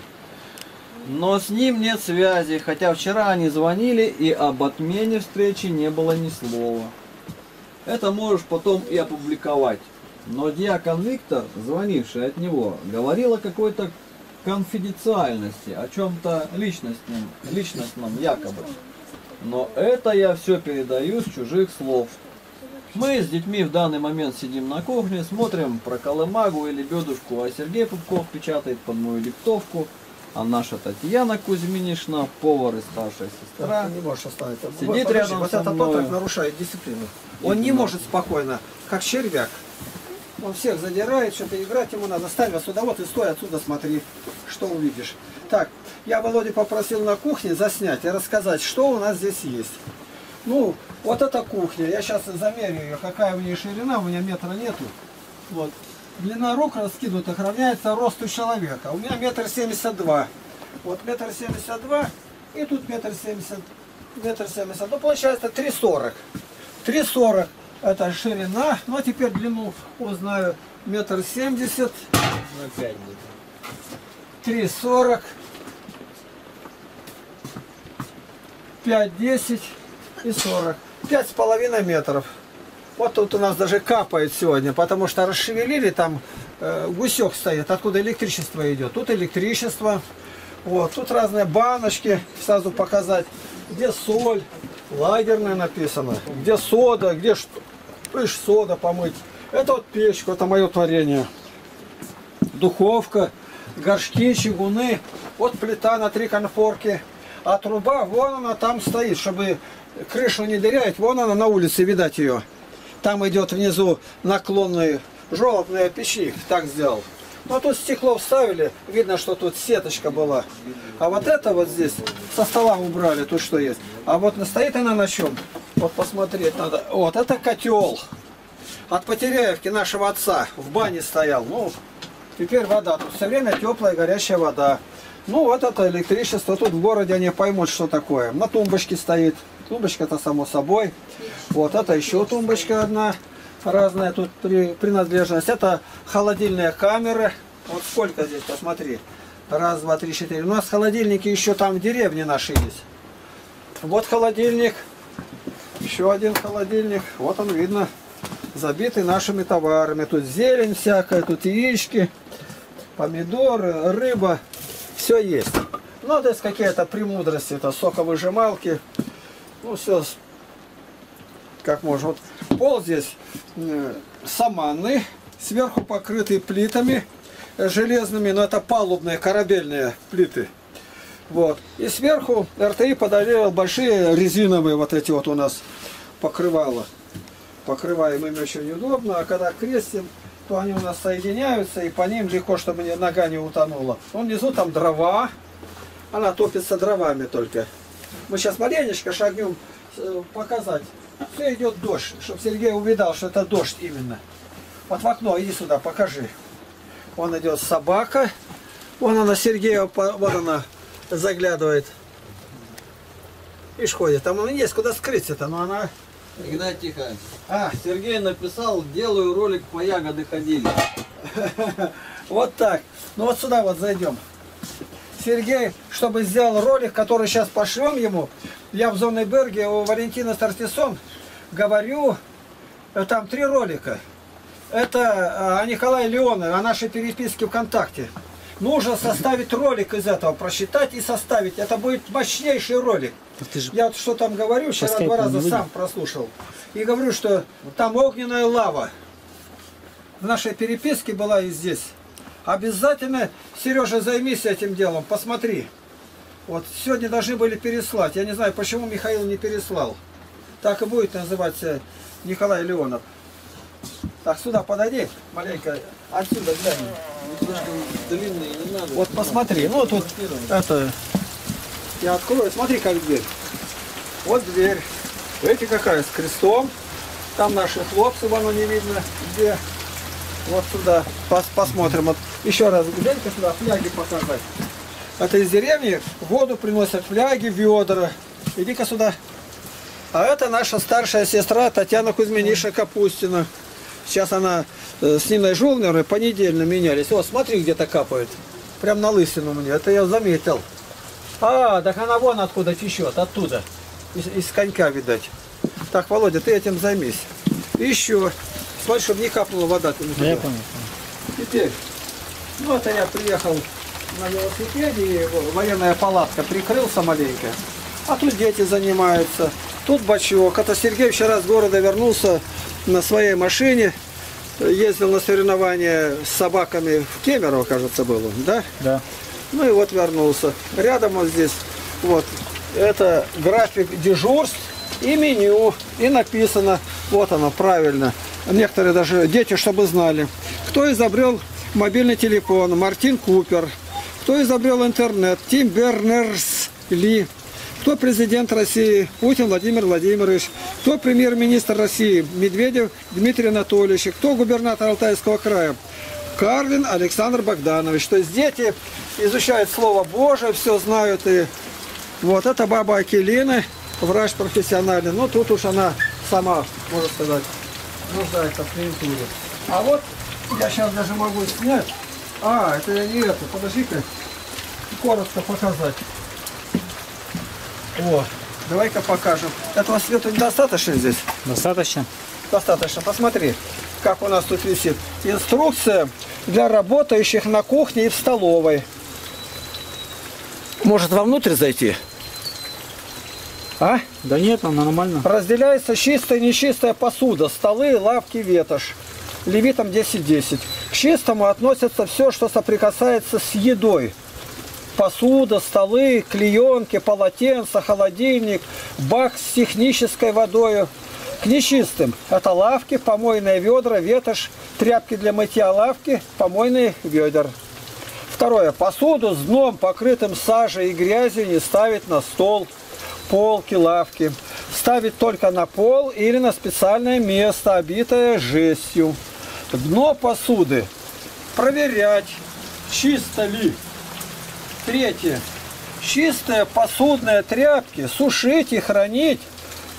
Но с ним нет связи, хотя вчера они звонили и об отмене встречи не было ни слова. Это можешь потом и опубликовать. Но диакон Виктор, звонивший от него, говорил о какой-то конфиденциальности, о чем-то личностном, личностном якобы. Но это я все передаю с чужих слов. Мы с детьми в данный момент сидим на кухне, смотрим про Колымагу или Бедушку, а Сергей Пупков печатает под мою диктовку, а наша Татьяна Кузьминишна, повар и старшая сестра, не можешь оставить. Сидит Вот, рядом Вот со мной. тот так нарушает дисциплину. Он не может спокойно, как червяк. Он всех задирает, что-то играть ему надо. Ставь вот сюда вот и стой отсюда, смотри, что увидишь. Так, я Володя попросил на кухне заснять и рассказать, что у нас здесь есть. Ну, вот эта кухня, я сейчас замерю ее, какая у нее ширина, у меня метра нету. Вот. Длина рук раскинутых равняется росту человека. У меня метр семьдесят два. Вот метр семьдесят два, и тут метр семьдесят, метр семьдесят. Ну, получается три сорок. Три сорок. Это ширина. Ну, а теперь длину узнаю. Метр семьдесят. Три сорок. Пять десять и сорок. Пять с половиной метров. Вот тут у нас даже капает сегодня, потому что расшевелили, там э, гусек стоит, откуда электричество идет. Тут электричество, вот, тут разные баночки, сразу показать, где соль, лагерная написано, где сода, где что, Ишь, сода помыть. Это вот печка, это мое творение. Духовка, горшки, чугуны, вот плита на три конфорки. А труба, вон она там стоит, чтобы крышу не дырять, вон она на улице, видать ее. Там идет внизу наклонный желобный печник, так сделал. Ну тут стекло вставили, видно, что тут сеточка была. А вот это вот здесь со стола убрали, тут что есть. А вот стоит она на чем? Вот посмотреть надо. Вот это котел. От Потеряевки нашего отца в бане стоял. Ну, теперь вода. Тут все время теплая горячая вода. Ну, вот это электричество. Тут в городе они поймут, что такое. На тумбочке стоит. Тумбочка-то само собой. Вот это еще тумбочка одна. Разная тут при, принадлежность. Это холодильная камера. Вот сколько здесь, посмотри. Раз, два, три, четыре. У нас холодильники еще там в деревне наши есть. Вот холодильник. Еще один холодильник. Вот он видно забитый нашими товарами. Тут зелень всякая, тут яички, помидоры, рыба. Все есть. Ну, здесь какие-то премудрости. Это соковыжималки. Ну, все как можно. Вот пол здесь э, саманный, сверху покрытый плитами э, железными, но это палубные, корабельные плиты. Вот. И сверху РТИ подарил большие резиновые вот эти вот у нас покрывала. Покрываем им очень удобно, а когда крестим, то они у нас соединяются, и по ним легко, чтобы нога не утонула. Ну, внизу там дрова, она топится дровами только. Мы сейчас маленечко шагнем э, показать. Все идет дождь, чтобы Сергей увидал, что это дождь именно. Вот в окно, иди сюда, покажи. Он идет собака. Вон она Сергея, вот она заглядывает. Ишь ходит. Там она есть, куда скрыться-то, но она... Игнатий Тихо. А, Сергей написал, делаю ролик по ягоды ходили. *laughs* Вот так. Ну вот сюда вот зайдем. Сергей, чтобы сделал ролик, который сейчас пошлем ему, я в Зоннеберге у Валентина Стартисон говорю, э, там три ролика. Это э, о Николае Леонове, о нашей переписке ВКонтакте. Нужно составить ролик из этого, просчитать и составить. Это будет мощнейший ролик. Же Я вот что там говорю, вчера два раза сам прослушал. И говорю, что там огненная лава. В нашей переписке была и здесь. Обязательно, Сережа, займись этим делом, посмотри. Вот сегодня должны были переслать. Я не знаю, почему Михаил не переслал. Так и будет называться Николай Леонов. Так, сюда подойди, маленько. Отсюда глянь. Длинные, не надо. Вот посмотри, ну тут это, я открою, смотри как дверь. Вот дверь. Видите какая, с крестом. Там наши хлопцы, вон не видно, где. Вот сюда, Пос- посмотрим. Вот еще раз, глянь-ка сюда, фляги показать. Это из деревни воду приносят фляги, ведра. Иди-ка сюда. А это наша старшая сестра Татьяна Кузьминиша Капустина. Сейчас она э, с Ниной Жулнерой понедельно менялись. Вот, смотри, где-то капает. Прям на лысину мне. Это я заметил. А, так она вон откуда течет, оттуда. Из, из конька, видать. Так, Володя, ты этим займись. Еще. Смотри, чтобы не капнула вода. Ты Ну, я понял. Теперь, ну это я приехал на велосипеде, и военная палатка прикрылся маленько. А тут дети занимаются, тут бачок. Это Сергей вчера с города вернулся на своей машине, ездил на соревнования с собаками в Кемерово, кажется, был он, да? Да. Ну и вот вернулся. Рядом вот здесь, вот, это график дежурств и меню. И написано, вот оно, правильно. Некоторые даже дети, чтобы знали. Кто изобрел мобильный телефон? Мартин Купер. Кто изобрел интернет? Тим Бернерс Ли. Кто президент России? Путин Владимир Владимирович. Кто премьер-министр России? Медведев Дмитрий Анатольевич. Кто губернатор Алтайского края? Карлин Александр Богданович. То есть дети изучают Слово Божие, все знают. И вот это баба Акелина, врач профессиональный. Ну, тут уж она сама, можно сказать, нуждается в клиентуре. А вот я сейчас даже могу снять. А, это я не это. Подожди-ка. Коротко показать. О, давай-ка покажем. Этого света недостаточно здесь? Достаточно? Достаточно. Посмотри, как у нас тут висит. Инструкция для работающих на кухне и в столовой. Может вовнутрь зайти? А? Да нет, там нормально. Разделяется чистая и нечистая посуда, столы, лавки, ветошь. Левитам 10.10. К чистому относится все, что соприкасается с едой. Посуда, столы, клеенки, полотенца, холодильник, бак с технической водой. К нечистым это лавки, помойные ведра, ветошь, тряпки для мытья лавки, помойные ведер. Второе. Посуду с дном, покрытым сажей и грязью, не ставить на стол, полки, лавки. ставить только на пол или на специальное место, обитое жестью. Дно посуды проверять, чисто ли. Третье. Чистые посудные тряпки сушить и хранить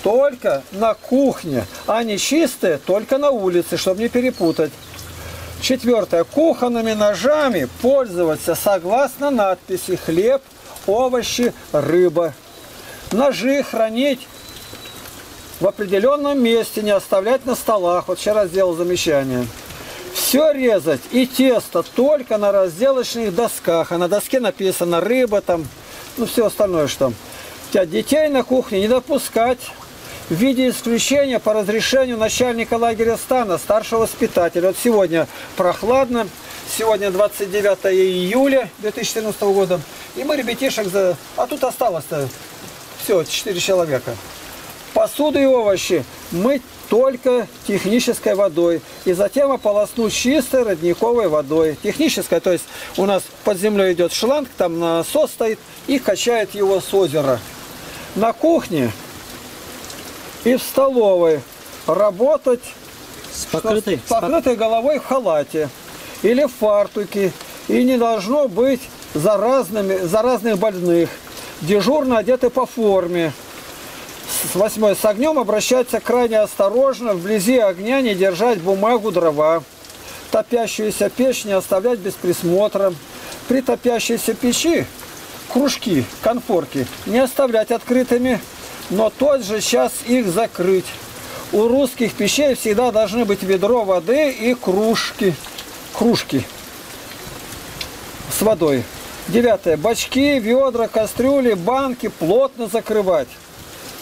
только на кухне, а не чистые только на улице, чтобы не перепутать. Четвертое. Кухонными ножами пользоваться согласно надписи хлеб, овощи, рыба. Ножи хранить в определенном месте, не оставлять на столах. Вот вчера сделал замечание. Все резать и тесто только на разделочных досках. А на доске написано рыба там, ну все остальное что. Тебя детей на кухне не допускать в виде исключения по разрешению начальника лагеря стана, старшего воспитателя. Вот сегодня прохладно, сегодня 29 июля 2014 года. И мы ребятишек за... А тут осталось-то все, 4 человека. Посуду и овощи мыть только технической водой. И затем ополоснуть чистой родниковой водой. Технической, то есть у нас под землей идет шланг, там насос стоит и качает его с озера. На кухне и в столовой работать С покрытой. с покрытой головой в халате или в фартуке. И не должно быть заразными, заразных больных. Дежурно одеты по форме. С восьмой. С огнем обращаться крайне осторожно. Вблизи огня не держать бумагу, дрова. Топящуюся печь не оставлять без присмотра. При топящейся печи кружки, конфорки не оставлять открытыми, но тот же час их закрыть. У русских печей всегда должны быть ведро воды и кружки. Кружки с водой. Девятое. Бачки, ведра, кастрюли, банки плотно закрывать.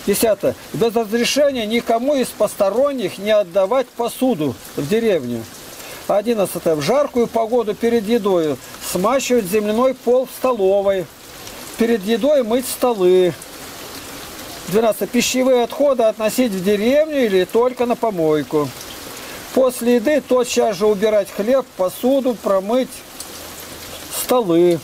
Десятое. Без разрешения никому из посторонних не отдавать посуду в деревню. Одиннадцатое. В жаркую погоду перед едой смачивать земляной пол в столовой. Перед едой мыть столы. 12. Пищевые отходы относить в деревню или только на помойку. После еды тотчас же убирать хлеб, посуду, промыть столы.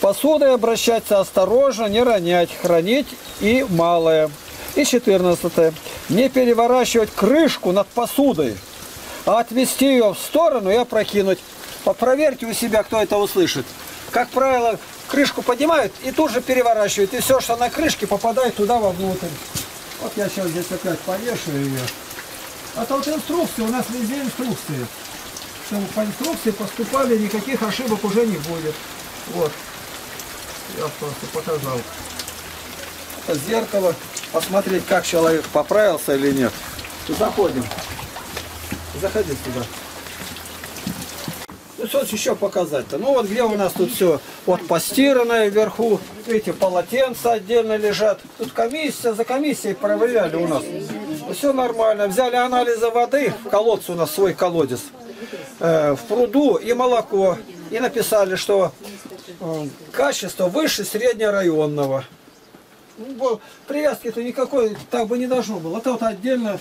Посудой обращаться осторожно, не ронять, хранить и малое. И 14. Не переворачивать крышку над посудой, а отвести ее в сторону и опрокинуть. Проверьте у себя, кто это услышит. Как правило, крышку поднимают и тут же переворачивают. И все, что на крышке, попадает туда вовнутрь. Вот я сейчас здесь опять повешаю ее. А то вот инструкции, у нас везде инструкции. Чтобы по инструкции поступали, никаких ошибок уже не будет. Вот. Я просто показал. Зеркало. Посмотреть, как человек поправился или нет. Заходим. Заходи сюда. Ну что еще показать-то? Ну вот где у нас тут все вот постиранное вверху, эти полотенца отдельно лежат. Тут комиссия, за комиссией проверяли у нас. Все нормально. Взяли анализы воды, в колодце у нас свой колодец, э, в пруду и молоко. И написали, что качество выше среднерайонного. Ну, Привязки-то никакой так бы не должно было. Это вот отдельно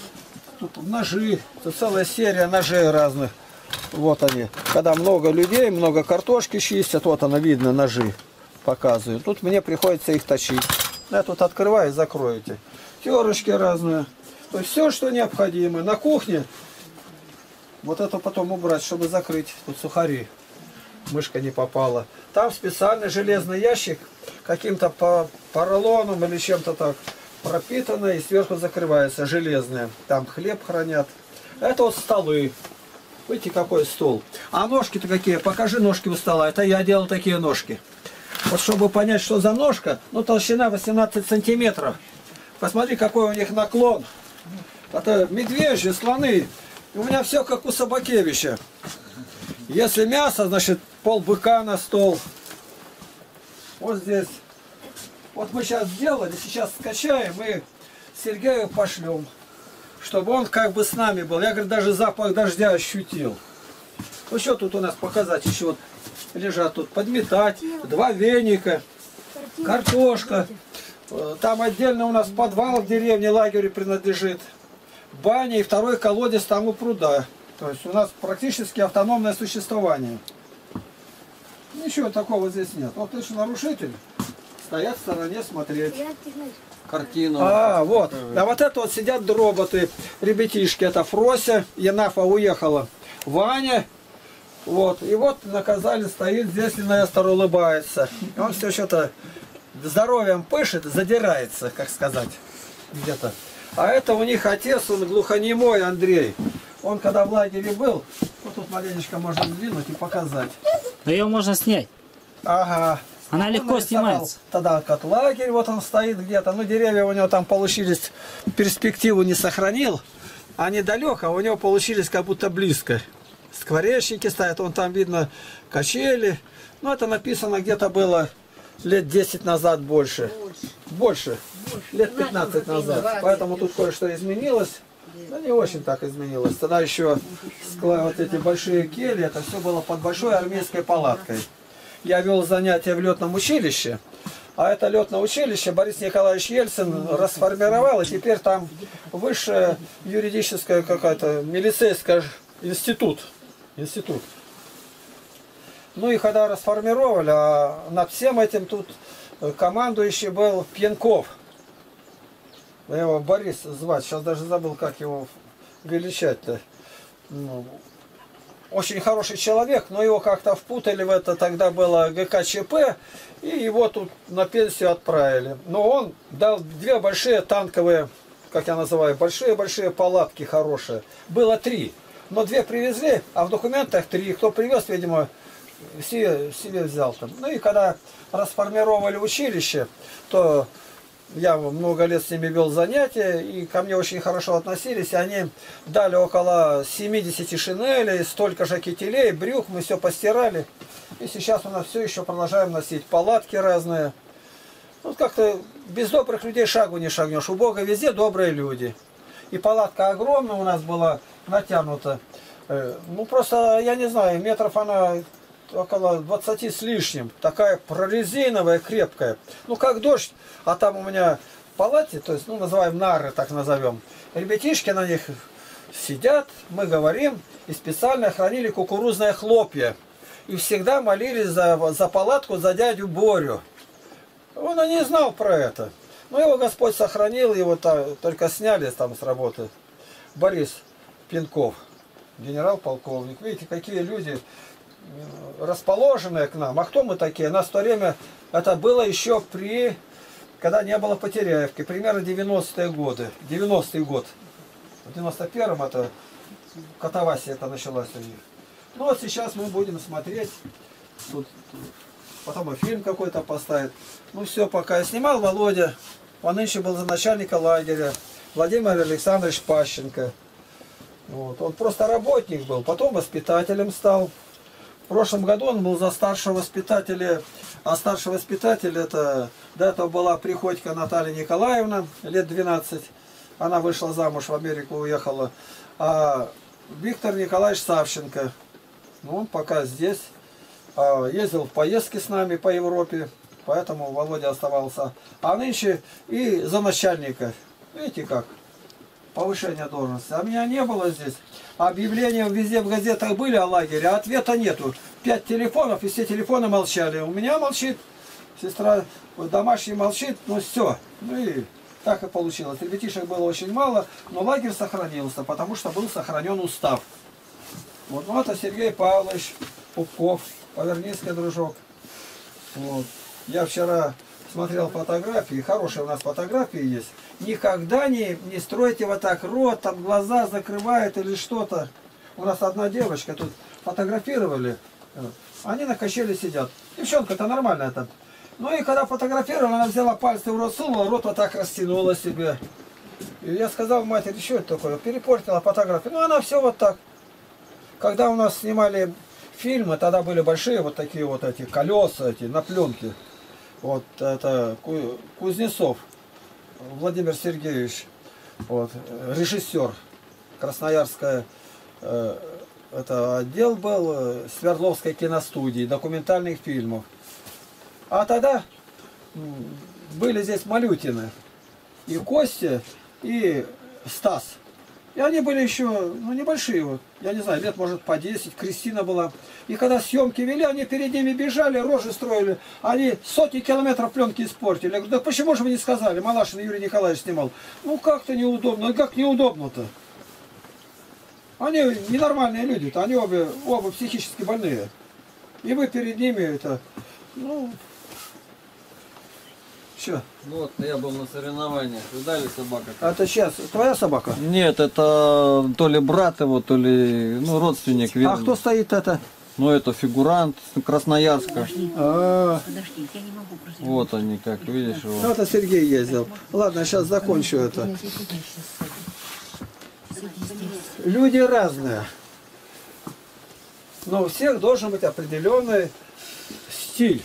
тут ножи, тут целая серия ножей разных. Вот они. Когда много людей, много картошки чистят, вот она видно, ножи показывают. Тут мне приходится их точить. Я тут открываю и закроете. Терочки разные. То есть все, что необходимо. На кухне вот это потом убрать, чтобы закрыть. Тут сухари. Мышка не попала. Там специальный железный ящик каким-то по поролоном или чем-то так пропитано и сверху закрывается железное. Там хлеб хранят. Это вот столы. Видите, какой стол. А ножки-то какие? Покажи ножки у стола. Это я делал такие ножки. Вот чтобы понять, что за ножка, ну толщина 18 сантиметров. Посмотри, какой у них наклон. Это медвежьи, слоны. У меня все как у Собакевича. Если мясо, значит пол быка на стол. Вот здесь. Вот мы сейчас сделали, сейчас скачаем и Сергею пошлем. Чтобы он как бы с нами был. Я, говорю, даже запах дождя ощутил. Ну что тут у нас показать еще? Вот лежат тут подметать, два веника, картошка. Э, Там отдельно у нас подвал в деревне лагерю принадлежит. Баня и второй колодец там у пруда. То есть у нас практически автономное существование. Ничего такого здесь нет. Вот ты же нарушитель, стоят в стороне смотреть. картину. А, вот. А вот это вот сидят дроботы, ребятишки. Это Фрося, Янафа уехала. Ваня, вот. И вот наказали, стоит здесь и Нестор улыбается. Он все что-то здоровьем пышет, задирается, как сказать, где-то. А это у них отец, он глухонемой Андрей. Он когда в лагере был, вот тут маленечко можно сдвинуть и показать. Но ее можно снять. Ага. Она Он легко снимается. Тогда как лагерь, вот он стоит где-то. Ну, деревья у него там получились, перспективу не сохранил. Они далеко, а у него получились как будто близко. Скворечники стоят, он там видно качели. Ну, это написано где-то было лет 10 назад больше. Больше. Лет 15 назад. Поэтому тут кое-что изменилось. Да не очень так изменилось. Тогда еще вот эти большие кельи, это все было под большой армейской палаткой. Я вел занятия в летном училище, а это летное училище Борис Николаевич Ельцин расформировал, и теперь там высшая юридическая какая-то, милицейская институт. Институт. Ну и когда расформировали, а над всем этим тут э, командующий был Пьянков. Его Борис звать, сейчас даже забыл, как его величать-то. Ну, очень хороший человек, но его как-то впутали в это, тогда было ГКЧП, и его тут на пенсию отправили. Но он дал две большие танковые, как я называю, большие-большие палатки хорошие. Было три, но две привезли, а в документах три. Кто привез, видимо, себе, себе взял там. Ну и когда расформировали училище, то я много лет с ними вел занятия, и ко мне очень хорошо относились. Они дали около 70 шинелей, столько же кителей, брюк, мы все постирали. И сейчас у нас все еще продолжаем носить палатки разные. Вот как-то без добрых людей шагу не шагнешь. У Бога везде добрые люди. И палатка огромная у нас была натянута. Э, Ну просто, я не знаю, метров она около 20 с лишним. Такая прорезиновая, крепкая. Ну как дождь, а там у меня палате, то есть, ну называем нары, так назовем. Ребятишки на них сидят, мы говорим, и специально хранили кукурузное хлопья. И всегда молились за, за палатку, за дядю Борю. Он и не знал про это. Но его Господь сохранил, его та- только сняли там с работы. Борис Пинков, генерал-полковник. Видите, какие люди расположенные к нам. А кто мы такие? Нас в то время, это было еще при, когда не было Потеряевки, примерно 90-е годы. 90-й год. В 91-м это катавасия это началась у них. Ну вот сейчас мы будем смотреть. Тут, потом и фильм какой-то поставит. Ну все, пока я снимал Володя. Он нынче был за начальника лагеря. Владимир Александрович Пащенко. Вот. Он просто работник был, потом воспитателем стал. В прошлом году он был за старшего воспитателя, а старший воспитатель это, до этого была Приходько Наталья Николаевна, лет 12. Она вышла замуж, в Америку уехала. А Виктор Николаевич Савченко, ну, он пока здесь. А, ездил в поездки с нами по Европе, поэтому Володя оставался. А нынче и за начальника. Видите как? Повышение должности. А меня не было здесь. Объявления везде в газетах были о лагере, а ответа нету. Пять телефонов, и все телефоны молчали. У меня молчит, сестра домашний молчит, ну все. Ну и так и получилось. Ребятишек было очень мало, но лагерь сохранился, потому что был сохранен устав. Вот, ну это Сергей Павлович Пупков, повернись-ка, дружок. Вот. Я вчера смотрел фотографии, хорошие у нас фотографии есть. Никогда не, не стройте вот так рот, там глаза закрывают или что-то. У нас одна девочка тут фотографировали, э, они на качеле сидят. Девчонка-то нормальная там. Ну и когда фотографировали, она взяла пальцы в рот, сунула, рот вот так растянула себе. И я сказал матери, что это такое? Перепортила фотографию. Ну она все вот так. Когда у нас снимали фильмы, тогда были большие вот такие вот эти колеса эти на пленке. Вот это Ку- Кузнецов Владимир Сергеевич, вот, режиссер Красноярская, э, это отдел был э, Свердловской киностудии, документальных фильмов. А тогда были здесь Малютины, и Костя, и Стас. И они были еще, ну, небольшие, вот, я не знаю, лет, может, по 10, Кристина была. И когда съемки вели, они перед ними бежали, рожи строили. Они сотни километров пленки испортили. Я говорю, да почему же вы не сказали? Малашин Юрий Николаевич снимал. Ну, как-то неудобно. Ну, как неудобно-то? Они ненормальные люди-то, они обе, оба психически больные. И вы перед ними это, ну, что? Ну Вот, я был на соревнованиях. Видали собака? Это сейчас твоя собака? Нет, это то ли брат его, то ли ну, родственник. А видно. кто стоит это? Ну, это фигурант Красноярска. А, Подожди, я не могу просто. Вот они, как видишь его. ну, это Сергей ездил. Ладно, сейчас закончу это. Люди разные. Но у всех должен быть определенный стиль.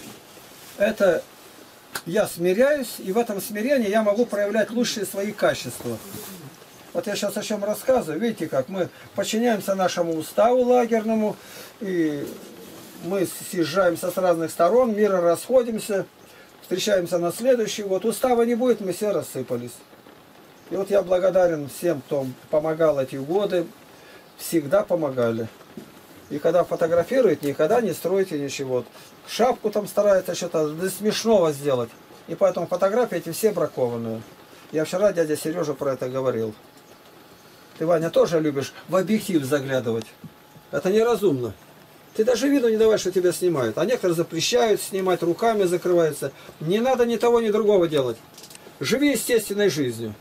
Это я смиряюсь, и в этом смирении я могу проявлять лучшие свои качества. Вот я сейчас о чем рассказываю. Видите, как мы подчиняемся нашему уставу лагерному, и мы съезжаемся с разных сторон, мира расходимся, встречаемся на следующий год. Устава не будет, мы все рассыпались. И вот я благодарен всем, кто помогал эти годы, всегда помогали. И когда фотографируют, никогда не стройте ничего. Шапку там старается что-то смешного сделать. И поэтому фотографии эти все бракованные. Я вчера дядя Сережа про это говорил. Ты, Ваня, тоже любишь в объектив заглядывать. Это неразумно. Ты даже виду не давай, что тебя снимают. А некоторые запрещают снимать, руками закрываются. Не надо ни того, ни другого делать. Живи естественной жизнью.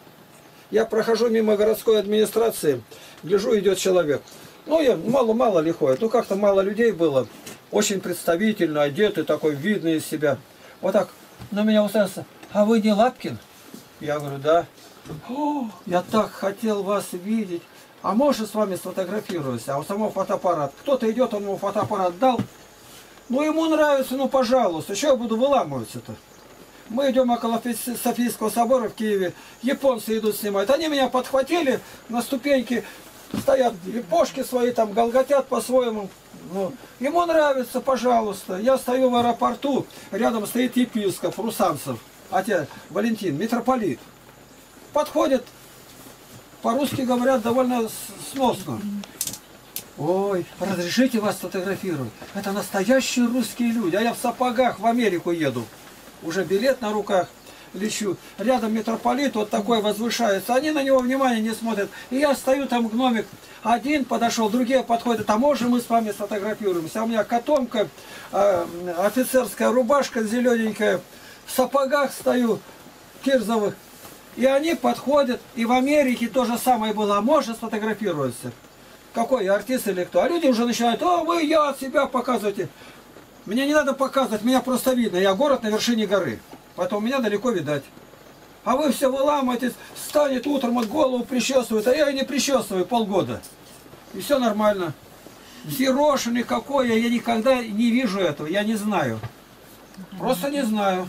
Я прохожу мимо городской администрации, гляжу, идет человек. Ну, я мало-мало ли ходит. Ну, как-то мало людей было. Очень представительно, одетый, такой видный из себя. Вот так на меня уставился. А вы не Лапкин? Я говорю, да. «О, я так хотел вас видеть. А может с вами сфотографируюсь? А у самого фотоаппарат. Кто-то идет, он ему фотоаппарат дал. Ну, ему нравится, ну, пожалуйста. Что я буду выламываться-то? Мы идем около Фи- Софийского собора в Киеве. Японцы идут снимать. Они меня подхватили на ступеньки. Стоят япошки свои там, голготят по-своему. Ну, ему нравится, пожалуйста. Я стою в аэропорту, рядом стоит епископ Русанцев, отец Валентин, митрополит. Подходит, по-русски говорят довольно сносно. Ой, разрешите вас фотографировать? Это настоящие русские люди. А я в сапогах в Америку еду. Уже билет на руках лечу. Рядом митрополит вот такой возвышается. Они на него внимания не смотрят. И я стою там гномик. Один подошел, другие подходят. А можем мы с вами сфотографируемся? А у меня котомка, э, офицерская рубашка зелененькая. В сапогах стою, кирзовых. И они подходят. И в Америке то же самое было. А можно сфотографироваться? Какой артист или кто? А люди уже начинают, о, вы, я от себя показываете. Мне не надо показывать, меня просто видно. Я город на вершине горы. Поэтому меня далеко видать. А вы все выламываетесь, станет утром, от голову причесывают, а я и не причесываю полгода. И все нормально. Взъерошенный какой я, я никогда не вижу этого, я не знаю. Просто не знаю.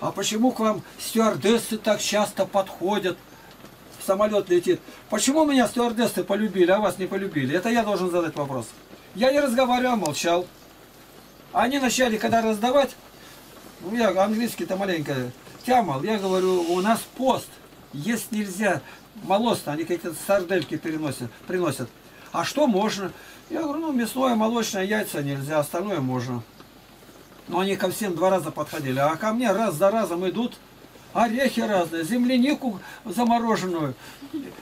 А почему к вам стюардессы так часто подходят? Самолет летит. Почему меня стюардессы полюбили, а вас не полюбили? Это я должен задать вопрос. Я не разговаривал, молчал. Они начали, когда раздавать, ну, я английский-то маленько тямал, я говорю, у нас пост, есть нельзя, молосно, они какие-то сардельки переносят, приносят. А что можно? Я говорю, ну, мясное, молочное, яйца нельзя, остальное можно. Но они ко всем два раза подходили, а ко мне раз за разом идут, орехи разные, землянику замороженную,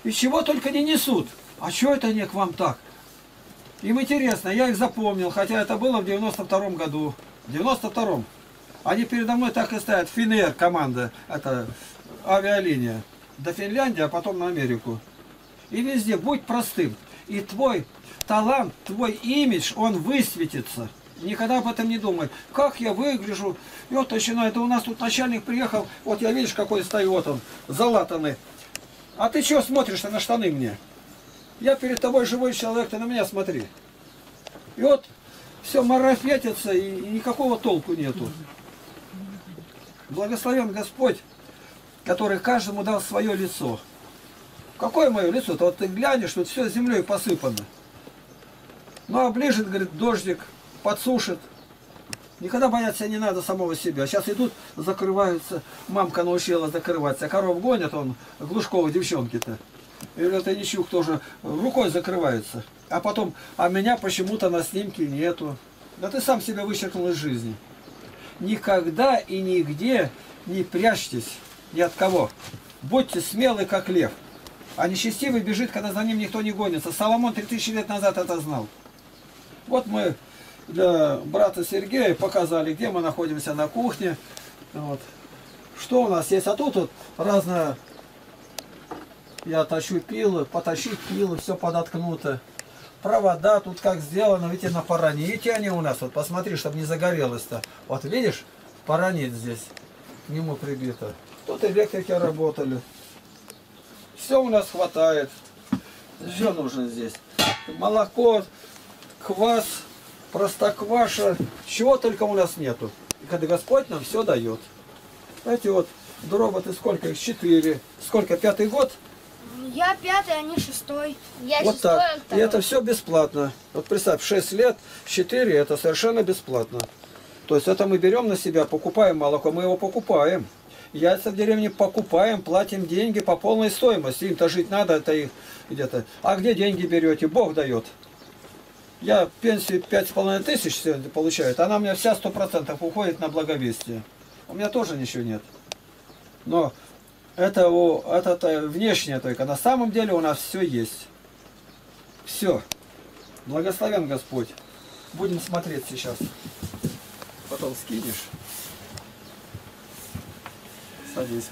и чего только не несут. А что это они к вам так? Им интересно, я их запомнил, хотя это было в 92 году. В 92-м. Они передо мной так и стоят. Финер команда, это авиалиния. До Финляндии, а потом на Америку. И везде будь простым. И твой талант, твой имидж, он высветится. Никогда об этом не думай. Как я выгляжу? И вот начинает, это у нас тут начальник приехал, вот я видишь, какой стою, вот он, залатанный. А ты что смотришь на штаны мне? Я перед тобой живой человек, ты на меня смотри. И вот все марафетится, и, и никакого толку нету. Благословен Господь, который каждому дал свое лицо. Какое мое лицо-то? Вот ты глянешь, тут все землей посыпано. Ну, оближет, говорит, дождик, подсушит. Никогда бояться не надо самого себя. Сейчас идут, закрываются. Мамка научила закрываться. А коров гонят, он, Глушкова девчонки-то. Или это Нищук тоже рукой закрывается. А потом, а меня почему-то на снимке нету. Да ты сам себя вычеркнул из жизни. Никогда и нигде не прячьтесь ни от кого. Будьте смелы, как лев. А нечестивый бежит, когда за ним никто не гонится. Соломон 3000 лет назад это знал. Вот мы для брата Сергея показали, где мы находимся на кухне. Вот. Что у нас есть? А тут вот разное. Я тащу пилы, потащить пилы, все подоткнуто. Провода тут как сделано, видите, на параните они у нас. Вот посмотри, чтобы не загорелось-то. Вот видишь, паранит здесь, к нему прибито. Тут электрики работали. Все у нас хватает. Все нужно здесь. Молоко, квас, простокваша, чего только у нас нету. И когда Господь нам все дает. Знаете, вот дроботы сколько их? Четыре. Сколько? Пятый год? Я пятый, они шестой. Я вот так. И это все бесплатно. Вот представь, 6 лет, 4 это совершенно бесплатно. То есть это мы берем на себя, покупаем молоко, мы его покупаем. Яйца в деревне покупаем, платим деньги по полной стоимости. Им-то жить надо, это их где-то. А где деньги берете? Бог дает. Я пенсию пять с половиной тысяч сегодня получаю, она у меня вся сто процентов уходит на благовестие. У меня тоже ничего нет. Но это, о, это, это внешнее только. На самом деле у нас все есть. Все. Благословен Господь. Будем смотреть сейчас. Потом скинешь. Садись.